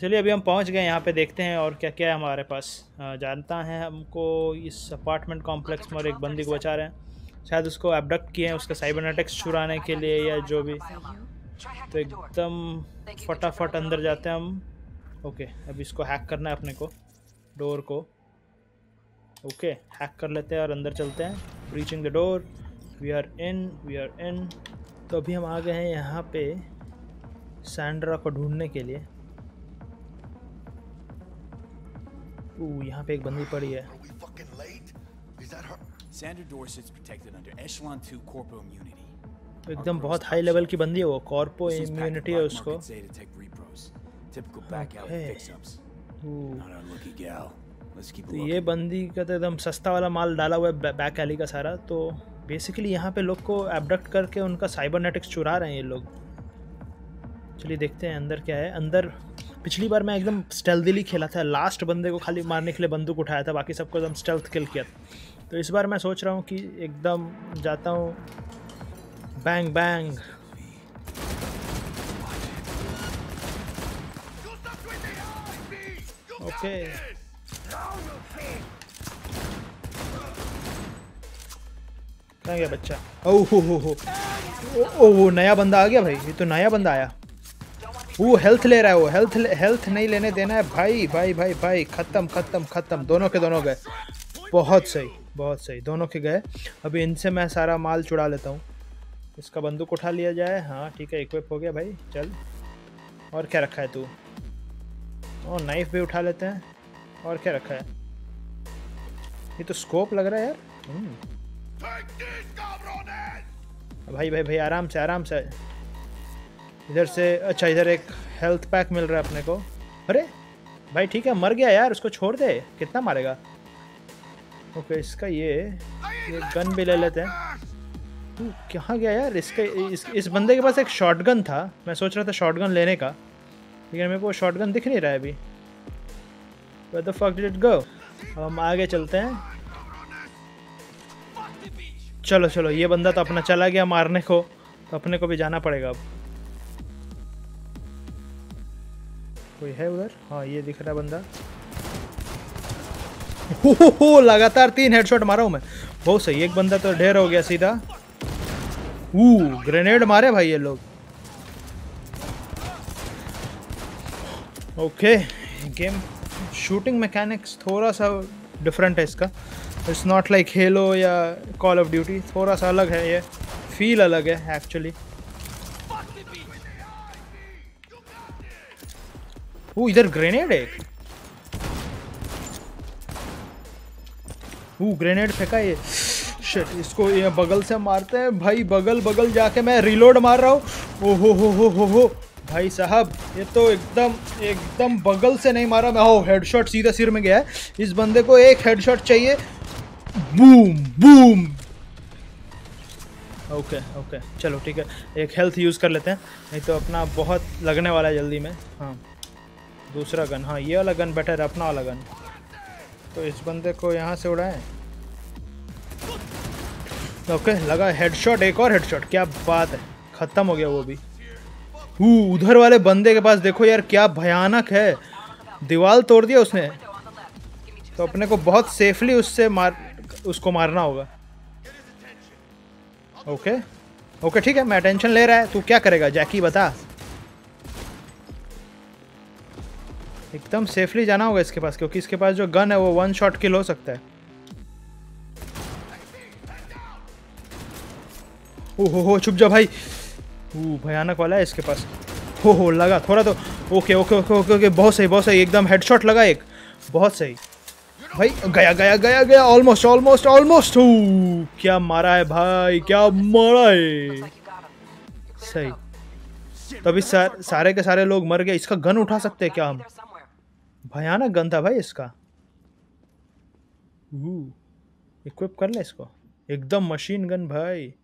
चलिए अभी हम पहुँच गए यहाँ पे देखते हैं और क्या क्या है हमारे पास। जानता है हमको इस अपार्टमेंट कॉम्प्लेक्स में और एक बंदी को बचा रहे हैं। शायद उसको एबडक्ट किए हैं उसका साइबरनेटिक्स चुराने के लिए या जो भी। तो एकदम फटाफट अंदर जाते हैं हम। ओके अब इसको हैक करना है अपने को डोर को। ओके हैक कर लेते हैं और अंदर चलते हैं। Breaching the door we are in we are in तो अभी हम आ गए हैं यहाँ पे सैंड्रा को ढूँढने के लिए। ऊ यहाँ पे एक बंदी पड़ी है। Sandra Dorset's protected under Echelon 2 Corpo immunity. एकदम बहुत हाई लेवल की बंदी है वो कॉर्पो इम्यूनिटी है उसको market Zeta Tech repros. Typical back alley Okay. fix-ups. Not our lucky gal. Let's keep तो ये बंदी का तो एकदम सस्ता वाला माल डाला हुआ है बैक एली का सारा तो बेसिकली यहाँ पे लोग को एबडक्ट करके उनका साइबरनेटिक्स चुरा रहे हैं ये लोग चलिए देखते हैं अंदर क्या है अंदर पिछली बार मैं एकदम स्टेल्थली खेला था लास्ट बंदे को खाली मारने के लिए बंदूक उठाया था बाकी सबको एकदम स्टेल्थ किल किया था तो इस बार मैं सोच रहा हूँ कि एकदम जाता हूँ। बैंग बैंग ओके कहाँ गया बच्चा? ओह हो हो हो। ओ, नया बंदा आ गया भाई। ये तो नया बंदा आया। वो हेल्थ ले रहा है वो हेल्थ हेल्थ नहीं लेने देना है। भाई भाई भाई भाई खत्म खत्म खत्म। दोनों के दोनों गए। बहुत सही। बहुत सही, दोनों के गए। अभी इनसे मैं सारा माल चुड़ा लेता हूँ। इसका बंदूक उठा लिया जाए। हाँ ठीक है इक्विप हो गया भाई, चल। और क्या रखा है तू? और नाइफ भी उठा लेते हैं। और क्या रखा है? ये तो स्कोप लग रहा है यार। हम्म। भाई भाई भाई, आराम से आराम से। इधर से अच्छा इधर एक हेल्थ पैक मिल रहा है अपने को। अरे, भाई, ठीक है, मर गया यार, उसको छोड़ दे। कितना मारेगा? ओके इसका ये ये गन भी ले लेते हैं। तू कहाँ गया यार? इसके इस, इस बंदे के पास एक शॉटगन था। मैं सोच रहा था शॉटगन लेने का लेकिन मेरे को वो शॉटगन दिख नहीं रहा है अभी। Where the fuck did? अब हम आगे चलते हैं। चलो चलो ये बंदा तो अपना चला गया मारने को। तो अपने को भी जाना पड़ेगा अब। कोई है उधर? हाँ ये दिख रहा बंदा। लगातार तीन हेडशॉट मारा हूँ मैं। बहुत सही, एक बंदा तो ढेर हो गया सीधा। ग्रेनेड मारे भाई ये लोग। ओके गेम शूटिंग मैकेनिक्स थोड़ा सा डिफरेंट है इसका। इट्स नॉट लाइक हेलो या कॉल ऑफ़ ड्यूटी थोड़ा सा अलग है ये। फील अलग है एक्चुअली वो इधर ग्रेनेड है वो ग्रेनेड फेंका ये। शिट इसको ये बगल से मारते हैं। भाई, बगल बगल जाके मैं रिलोड मार रहा हूँ। ओहो, हो हो हो हो। भाई साहब, ये तो एकदम एकदम बगल से नहीं मारा। मैं हो हेडशॉट सीधा सिर में गया है। इस बंदे को एक हेडशॉट चाहिए। बूम बूम ओके ओके चलो, ठीक है। एक हेल्थ यूज़ कर लेते हैं। नहीं तो अपना बहुत लगने वाला है जल्दी में। हाँ। दूसरा गन हाँ ये वाला गन बेटर है, अपना वाला गन तो इस बंदे को यहाँ से उड़ाएँ। ओके लगा हेडशॉट एक और हेडशॉट क्या बात है। ख़त्म हो गया वो भी। ऊ उधर वाले बंदे के पास देखो यार, क्या भयानक है। दीवार तोड़ दिया उसने। तो अपने को बहुत सेफली उससे मार, उसको मारना होगा। ओके ओके ठीक है, मैं टेंशन ले रहा है। तू क्या करेगा? जैकी बता। एकदम सेफली जाना होगा इसके पास क्योंकि इसके पास जो गन है वो वन शॉट किल हो सकता है। ओ हो छुप जा भाई। भयानक वाला है इसके पास। हो हो लगा थोड़ा तो। Okay okay okay okay okay बहुत सही बहुत सही एकदम हेडशॉट लगा एक। बहुत सही। भाई गया गया गया गया ऑलमोस्ट ऑलमोस्ट ऑलमोस्ट क्या मारा है भाई क्या मारा है। सही। तो अभी सार, सारे के सारे लोग मर गए इसका गन उठा सकते हैं क्या हम? भयानक गन था भाई इसका। इक्विप कर ले इसको। एकदम मशीन गन भाई।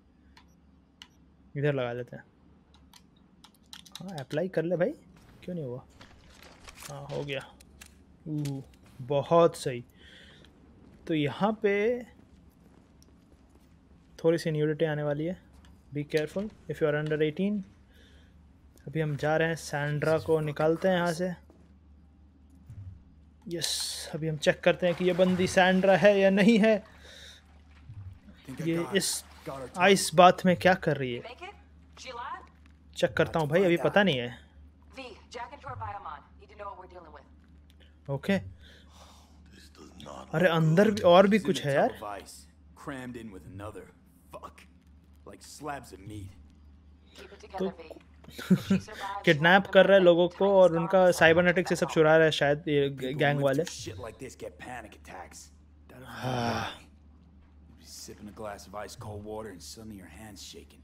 इधर लगा लेते हैं। हाँ अप्लाई कर ले भाई। क्यों नहीं हुआ? हाँ हो गया। ऊ बहुत सही। तो यहाँ पे थोड़ी सी न्यूडिटी आने वाली है। Be careful if you are under eighteen अभी हम जा रहे हैं सैंड्रा को निकालते हैं यहाँ से। यस अभी हम चेक करते हैं कि ये बंदी सैंड्रा है या नहीं है। ये इस आइस बात में क्या कर रही है? चेक करता हूँ भाई अभी पता नहीं है। ओके अरे अंदर भी और भी कुछ है यार। तो किडनैप कर रहे हैं लोगों को और उनका साइबरनेटिक से सब चुरा रहा है शायद ये गैंग वाले। हाँ sipping a glass of ice cold water and suddenly your hands shaking.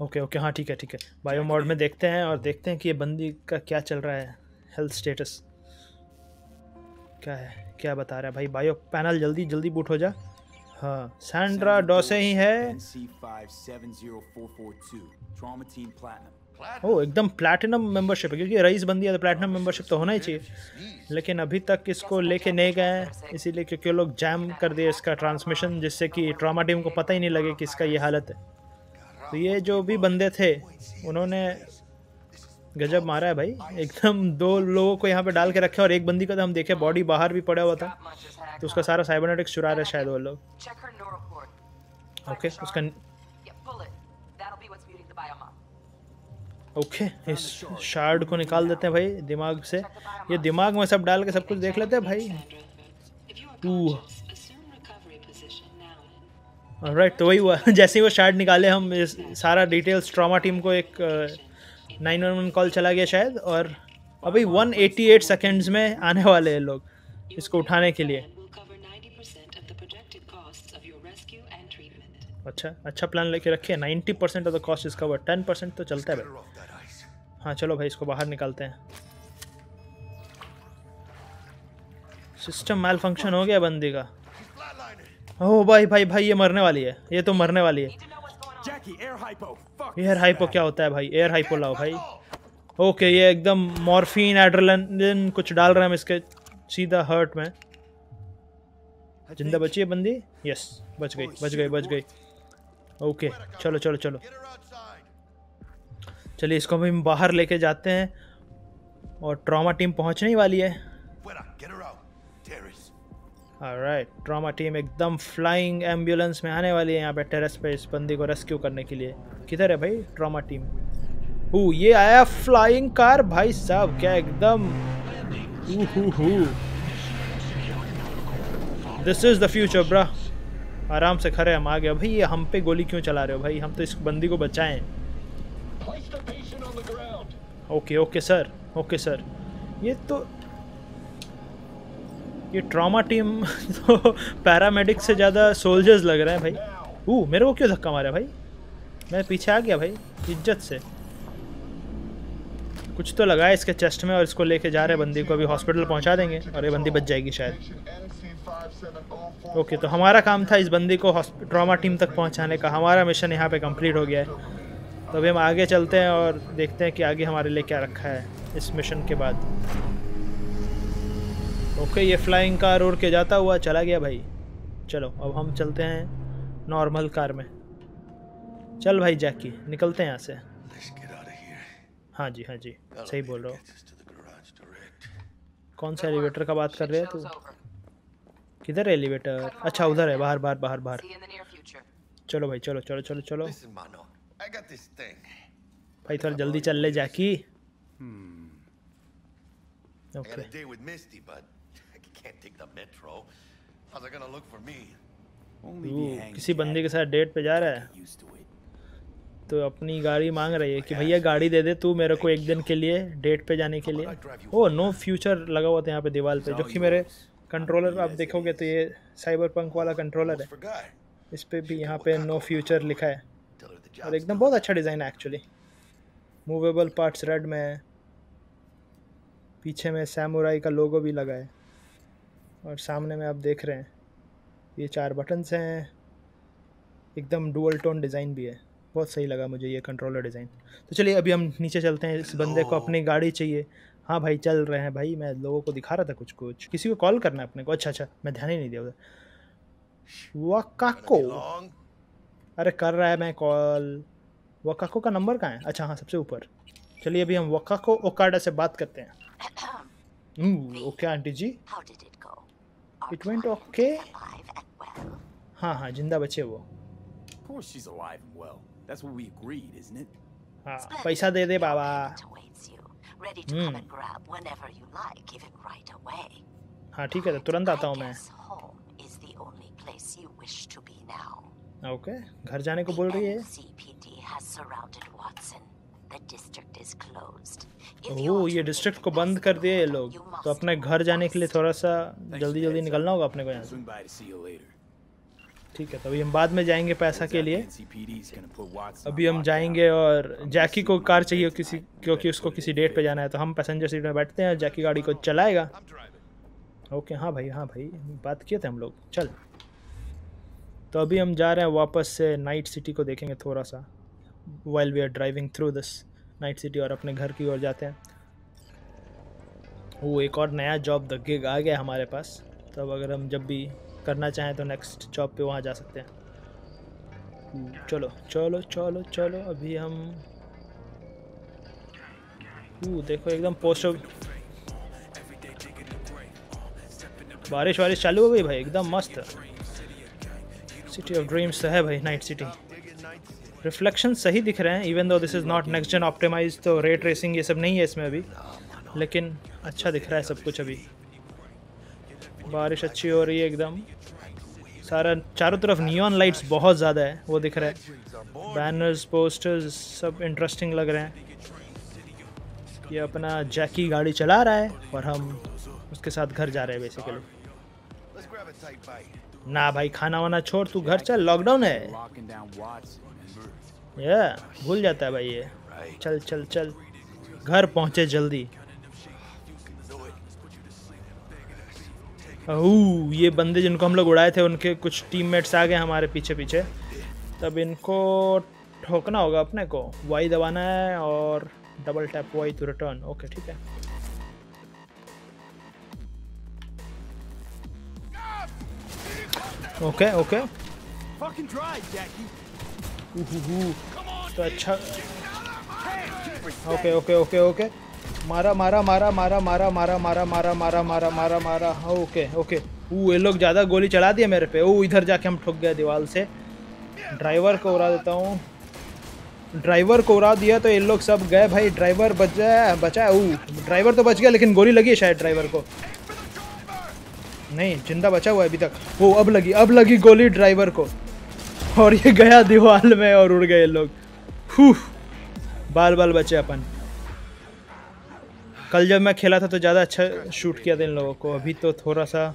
Okay okay हाँ ठीक है ठीक है. बायो मोड में देखते हैं और देखते हैं कि ये बंदी का क्या चल रहा है. हेल्थ स्टेटस क्या है? क्या बता रहा है? भाई बायो पैनल जल्दी जल्दी बूट हो जा. हाँ सैंड्रा डोसे ही है। ओ एकदम प्लैटिनम मेंबरशिप है क्योंकि रईस बंदी है तो प्लैटिनम मेंबरशिप तो होना ही चाहिए। लेकिन अभी तक इसको लेके नहीं गए इसीलिए क्योंकि लोग जैम कर दिए इसका ट्रांसमिशन जिससे कि ट्रामा टीम को पता ही नहीं लगे कि इसका ये हालत है। तो ये जो भी बंदे थे उन्होंने गजब मारा है भाई। एकदम दो लोगों को यहाँ पे डाल के रखे और एक बंदी का तो हम देखे बॉडी बाहर भी पड़ा हुआ था। तो उसका सारा साइबरनेटिक्स चुरा रहे शायद वो लोग। ओके उसका ओके okay, इस शार्ड को निकाल देते हैं भाई दिमाग से। ये दिमाग में सब डाल के सब कुछ देख लेते हैं भाई। राइट तो वही हुआ। जैसे ही वो शार्ड निकाले हम सारा डिटेल्स ट्रॉमा टीम को एक नाइन वन वन कॉल चला गया शायद, और अभी 188 सेकेंड्स में आने वाले हैं लोग इसको उठाने के लिए। अच्छा अच्छा प्लान लेके रखे ninety percent of the cost is cover ten percent तो चलता है भाई। हाँ चलो भाई, इसको बाहर निकालते हैं। सिस्टम मैल फ़ंक्शन हो गया बंदी का। ओह, भाई भाई भाई, ये मरने वाली है। ये तो मरने वाली है। एयर हाइपो क्या होता है भाई? एयर हाइपो लाओ भाई। ओके ये एकदम मॉर्फिन एड्रेलिन कुछ डाल रहे हैं हम इसके सीधा हर्ट में। ज़िंदा बची है बंदी? यस बच गई बच गई बच गई। ओके चलो चलो चलो। चलिए इसको भी हम बाहर लेके जाते हैं। और ट्रॉमा टीम पहुँचने ही वाली है। राइट ट्रॉमा टीम एकदम फ्लाइंग एंबुलेंस में आने वाली है यहाँ पे टेरेस पे इस बंदी को रेस्क्यू करने के लिए। किधर है भाई ट्रॉमा टीम हु ये आया फ्लाइंग कार भाई साहब क्या एकदम? This is the future bro आराम से खड़े हम आ गए भाई ये हम पे गोली क्यों चला रहे हो भाई? हम तो इस बंदी को बचाएँ। Okay okay sir okay sir ये तो ये ट्रॉमा टीम तो पैरामेडिक से ज़्यादा सोल्जर्स लग रहे हैं भाई। ऊ मेरे को क्यों धक्का मारा भाई? मैं पीछे आ गया भाई, इज़्ज़त से। कुछ तो लगा है इसके चेस्ट में और इसको लेके जा रहे हैं बंदी को, अभी हॉस्पिटल पहुँचा देंगे और ये बंदी बच जाएगी शायद। ओके तो हमारा काम था इस बंदी को ट्रॉमा टीम तक पहुँचाने का। हमारा मिशन यहाँ पे कंप्लीट हो गया है। तो अभी हम आगे चलते हैं और देखते हैं कि आगे हमारे लिए क्या रखा है इस मिशन के बाद। ओके ये फ्लाइंग कार उड़ के जाता हुआ चला गया भाई। चलो अब हम चलते हैं नॉर्मल कार में। चल भाई जैकी निकलते हैं यहाँ से। हाँ जी हाँ जी सही बोल रहा हो। कौन सा एलिवेटर का बात कर रहे हैं तू? किधर है एलिवेटर अच्छा उधर है बाहर बाहर बाहर बाहर। चलो भाई चलो चलो चलो चलो। भाई थोड़ा जल्दी चल ले Jackie Okay. The metro. How's it gonna look for me? किसी बंदे के साथ डेट पे जा रहा है? तो अपनी गाड़ी मांग रही है कि भैया गाड़ी दे दे तू मेरे को एक दिन के लिए डेट पे जाने के लिए। ओ नो फ्यूचर लगा हुआ था यहाँ पे दीवार पे जो कि मेरे कंट्रोलर आप देखोगे तो ये साइबर पंक वाला कंट्रोलर है। इस पे भी यहाँ पे नो फ्यूचर लिखा है। और एकदम बहुत अच्छा डिज़ाइन है एक्चुअली मूवेबल पार्ट्स रेड में पीछे में सैमुराई का लोगो भी लगा है। और सामने में आप देख रहे हैं ये चार बटन्स हैं। एकदम डुअल टोन डिज़ाइन भी है। बहुत सही लगा मुझे ये कंट्रोलर डिज़ाइन तो चलिए अभी हम नीचे चलते हैं। इस बंदे को अपनी गाड़ी चाहिए। हाँ भाई चल रहे हैं भाई। मैं लोगों को दिखा रहा था कुछ कुछ। किसी को कॉल करना है अपने को। अच्छा अच्छा। मैं ध्यान ही नहीं दिया उधर। वकाको। अरे कर रहा है मैं कॉल। वकाको का नंबर कहाँ है? अच्छा हाँ सबसे ऊपर। चलिए अभी हम वकाको ओकाडा से बात करते हैं। Okay aunty ji. It went okay हाँ हाँ ज़िंदा बचे वो हाँ पैसा दे दे बाबा ready to come and grab whenever you like, even right away. हाँ ठीक है तो तुरंत आता हूँ मैं Home is the only place you wish to be now. Okay घर जाने को बोल रही है CPD has surrounded Watson. The district is closed. ओह ये डिस्ट्रिक्ट को बंद कर दिए ये लोग। तो अपने घर जाने के लिए थोड़ा सा जल्दी जल्दी निकलना होगा अपने को यहाँ से। ठीक है तो अभी हम बाद में जाएँगे पैसा के लिए। अभी हम जाएँगे और जैकी को कार चाहिए किसी क्योंकि उसको किसी डेट पे जाना है तो हम पैसेंजर सीट में बैठते हैं जैकी गाड़ी को चलाएगा। ओके हाँ भाई हाँ भाई बात किए थे हम लोग। चल। तो अभी हम जा रहे हैं वापस से नाइट सिटी को देखेंगे थोड़ा सा while we are driving through this Night City और अपने घर की ओर जाते हैं। वो एक और नया जॉब द गिग आ गया हमारे पास। तब अगर हम जब भी करना चाहें तो नेक्स्ट जॉब पे वहाँ जा सकते हैं। चलो चलो चलो चलो, अभी हम ऊ, देखो एकदम पोस्टर बारिश वारिश चालू हो गई भाई, एकदम मस्त। सिटी ऑफ़ ड्रीम्स है भाई नाइट सिटी रिफ्लेक्शन सही दिख रहे हैं even though this is not next gen optimise तो रेट रेसिंग ये सब नहीं है इसमें अभी। लेकिन अच्छा दिख रहा है सब कुछ अभी। बारिश अच्छी हो रही है एकदम। सारा, चारों तरफ़ नियॉन लाइट्स बहुत ज़्यादा है, वो दिख रहा है। बैनर्स पोस्टर्स सब इंटरेस्टिंग लग रहे हैं। ये अपना जैकी गाड़ी चला रहा है और हम उसके साथ घर जा रहे हैं बेसिकली ना भाई, खाना वाना छोड़, तू घर चल लॉकडाउन है। ये, भूल जाता है भाई ये। चल चल चल। घर पहुँचे जल्दी। ये बंदे जिनको हम लोग उड़ाए थे, उनके कुछ टीममेट्स आ गए हमारे पीछे पीछे। तब इनको ठोकना होगा अपने को। वाई दबाना है और double tap Y to return okay ठीक है। ओके ओके तो अच्छा ओके ओके ओके ओके मारा मारा मारा मारा मारा मारा मारा मारा मारा मारा मारा मारा हाँ ओके ओके वो ये लोग ज़्यादा गोली चला दिए मेरे पे ओ इधर जाके हम ठुक गए दीवार से ड्राइवर को उड़ा देता हूँ ड्राइवर को उड़ा दिया तो ये लोग सब गए भाई ड्राइवर बचा बचा है ओ ड्राइवर तो बच गया लेकिन गोली लगी है शायद ड्राइवर को नहीं ज़िंदा बचा हुआ है अभी तक वो अब लगी अब लगी गोली ड्राइवर को और ये गया दीवार में और उड़ गए लोग। बाल बाल बचे अपन। कल जब मैं खेला था तो ज़्यादा अच्छा शूट किया था इन लोगों को। अभी तो थोड़ा सा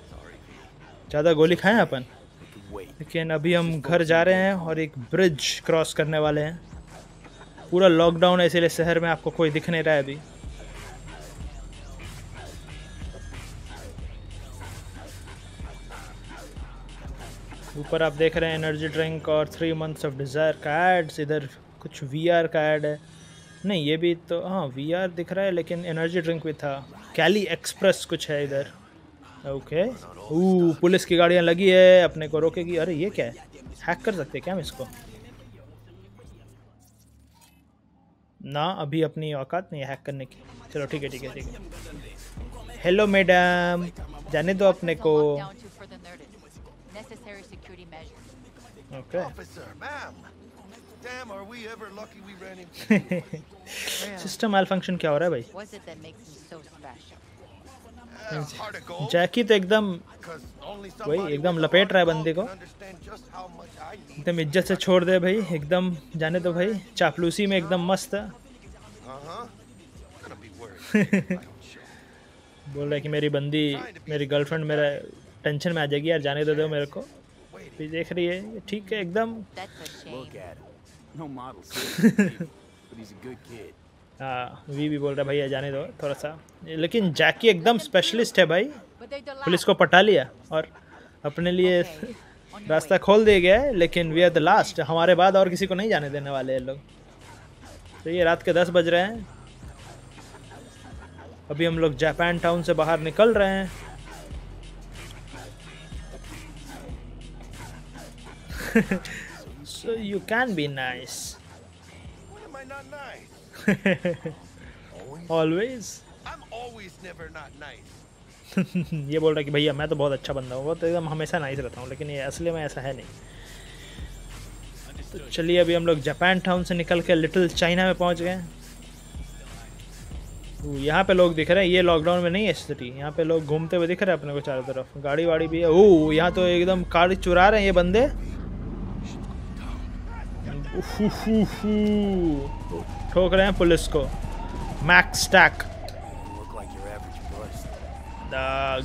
ज़्यादा गोली खाए अपन। लेकिन अभी हम घर जा रहे हैं और एक ब्रिज क्रॉस करने वाले हैं। पूरा लॉकडाउन है, इसीलिए शहर में आपको कोई दिख नहीं रहा है अभी। ऊपर आप देख रहे हैं एनर्जी ड्रिंक और थ्री मंथ्स ऑफ़ डिज़ायर का एड्स इधर कुछ वीआर का ऐड है। नहीं, ये भी तो हाँ वीआर दिख रहा है, लेकिन एनर्जी ड्रिंक भी था। कैली एक्सप्रेस कुछ है इधर। ओके ओ पुलिस की गाड़ियाँ लगी है, अपने को रोकेगी। अरे, ये क्या है? हैक कर सकते क्या हम इसको? ना, अभी अपनी औकात नहीं हैक करने की। चलो, ठीक है ठीक है ठीक है। हेलो मैडम जाने दो अपने को। ओके सिस्टम माल फ़ंक्शन क्या हो रहा है भाई? जैकी तो एकदम वही एकदम लपेट रहा है बंदे को। एकदम इज़्ज़त से छोड़ दे भाई एकदम जाने दो भाई चापलूसी में एकदम मस्त। बोल रहा है कि मेरी बंदी मेरी गर्लफ्रेंड मेरा टेंशन में आ जाएगी यार जाने दे दो मेरे को। भी देख रही है ठीक है एकदम। हाँ वी भी बोल रहा है भैया जाने दो थोड़ा सा। लेकिन जैकी एकदम स्पेशलिस्ट है भाई। पुलिस को पटा लिया और अपने लिए रास्ता खोल दिया गया है लेकिन वी आर द लास्ट हमारे बाद और किसी को नहीं जाने देने वाले हैं लोग। तो ये रात के दस बज रहे हैं। अभी हम लोग जापान टाउन से बाहर निकल रहे हैं। so you can be nice. When am I not nice? always. I'm always never not nice. ये बोल रहा है कि भैया मैं तो बहुत अच्छा बंदा हूँ वो तो एकदम हमेशा नाइस रहता हूँ लेकिन ये असली में ऐसा है नहीं तो चलिए अभी हम लोग जापान टाउन से निकल के लिटिल चाइना में पहुँच गए यहाँ पे लोग दिख रहे हैं ये लॉकडाउन में नहीं है सिटी यहाँ पे लोग घूमते हुए दिख रहे हैं अपने को चारों तरफ़ गाड़ी वाड़ी भी है ओ यहाँ तो एकदम कार चुरा रहे हैं ये बंदे ठोक रहे हैं पुलिस को मैक्स स्टैक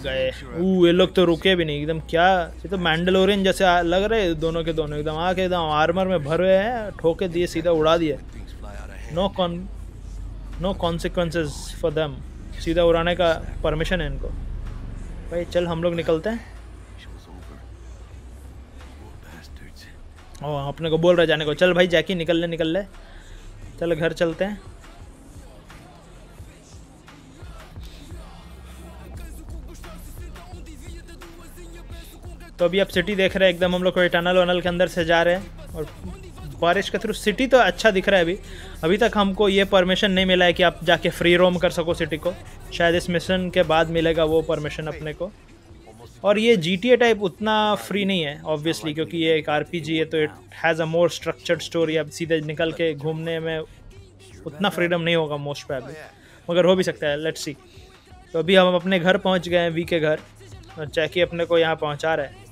गए ये लोग तो रुके भी नहीं एकदम क्या? ये तो मैंडलोरियन जैसे लग रहे हैं दोनों के दोनों एकदम आके एकदम आर्मर में भर रहे हैं ठोके दिए सीधा उड़ा दिए। No con no consequences for them सीधा उड़ाने का परमिशन है इनको। भाई चल हम लोग निकलते हैं। ओ अपने को बोल रहा जाने को, चल भाई, जैकी, निकल ले निकल ले। चल, घर चलते हैं। तो अभी आप सिटी देख रहे हैं, एकदम हम लोग कोई टनल वनल के अंदर से जा रहे हैं। और बारिश के थ्रू सिटी तो अच्छा दिख रहा है अभी। अभी तक हमको ये परमिशन नहीं मिला है कि आप जाके फ्री रोम कर सको सिटी को। शायद इस मिशन के बाद मिलेगा वो परमिशन अपने को। और ये जी टी ए टाइप उतना फ्री नहीं है ऑब्वियसली क्योंकि ये एक आर पी जी है तो it has a more structured story अब सीधे निकल के घूमने में उतना फ्रीडम नहीं होगा मोस्ट पे अभी मगर हो भी सकता है लेट्स सी तो अभी हम अपने घर पहुँच गए हैं वी के घर और जैकी अपने को यहाँ पहुँचा रहा है।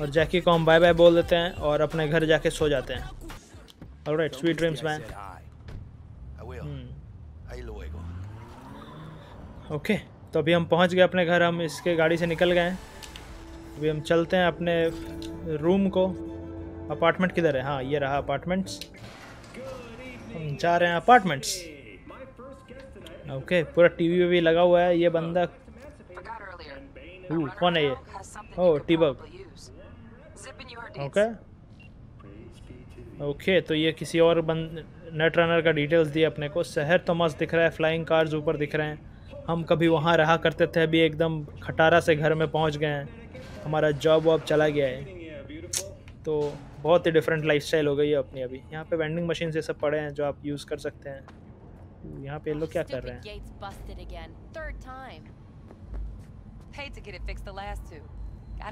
और जैकी को हम बाय बाय बोल देते हैं और अपने घर जाके सो जाते हैं। Alright sweet dreams man okay तो अभी हम पहुँच गए अपने घर हम इसके गाड़ी से निकल गए। हैं अभी हम चलते हैं अपने रूम को। अपार्टमेंट किधर है? हाँ ये रहा अपार्टमेंट्स। हम जा रहे हैं अपार्टमेंट्स। ओके पूरा टीवी भी लगा हुआ है। ये बंदा कौन है ये? ओ टीबक ओके। ओके तो ये किसी और बंद नेट रनर का डिटेल्स दिए अपने को। शहर तो मस्त दिख रहा है फ्लाइंग कार्स ऊपर दिख रहे हैं। हम कभी वहाँ रहा करते थे अभी एकदम खटारा से घर में पहुँच गए हैं। हमारा जॉब वॉब चला गया है। तो बहुत ही डिफरेंट लाइफस्टाइल हो गई है अपनी अभी। यहाँ पे वेंडिंग मशीन से सब पड़े हैं जो आप यूज़ कर सकते हैं। यहाँ पे लोग क्या कर रहे हैं?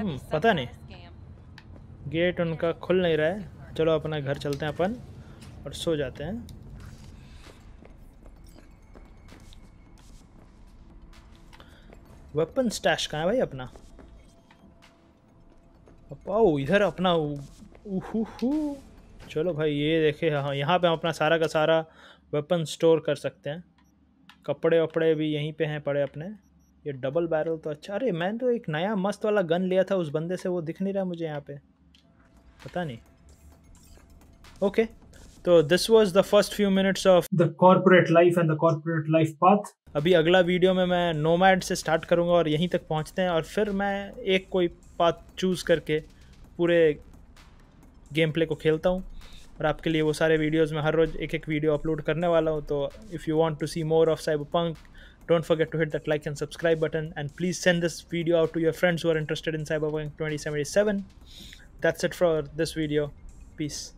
Some पता नहीं। गेट उनका खुल नहीं रहा है। चलो अपना घर चलते हैं अपन और सो जाते हैं। वेपन स्टैश कहाँ है भाई अपना? ओ, इधर अपना उहू चलो भाई, ये देखे हाँ यहाँ पे हम अपना सारा का सारा वेपन स्टोर कर सकते हैं। कपड़े वपड़े भी यहीं पे हैं पड़े अपने। ये डबल बैरल तो अच्छा अरे, मैंने तो एक नया मस्त वाला गन लिया था, उस बंदे से वो दिख नहीं रहा मुझे यहाँ पे। पता नहीं। ओके तो this was the first few minutes of the corporate life and the corporate life path अभी अगला वीडियो में मैं नोमैड से स्टार्ट करूँगा और यहीं तक पहुँचते हैं और फिर मैं एक कोई पाथ चूज़ करके पूरे गेम प्ले को खेलता हूँ। और आपके लिए वो सारे वीडियोस में हर रोज़ एक एक वीडियो अपलोड करने वाला हूँ। तो if you want to see more of Cyberpunk don't forget to hit that like and subscribe button and please send this video out to your friends who are interested in Cyberpunk 2077 that's it for this video. Peace.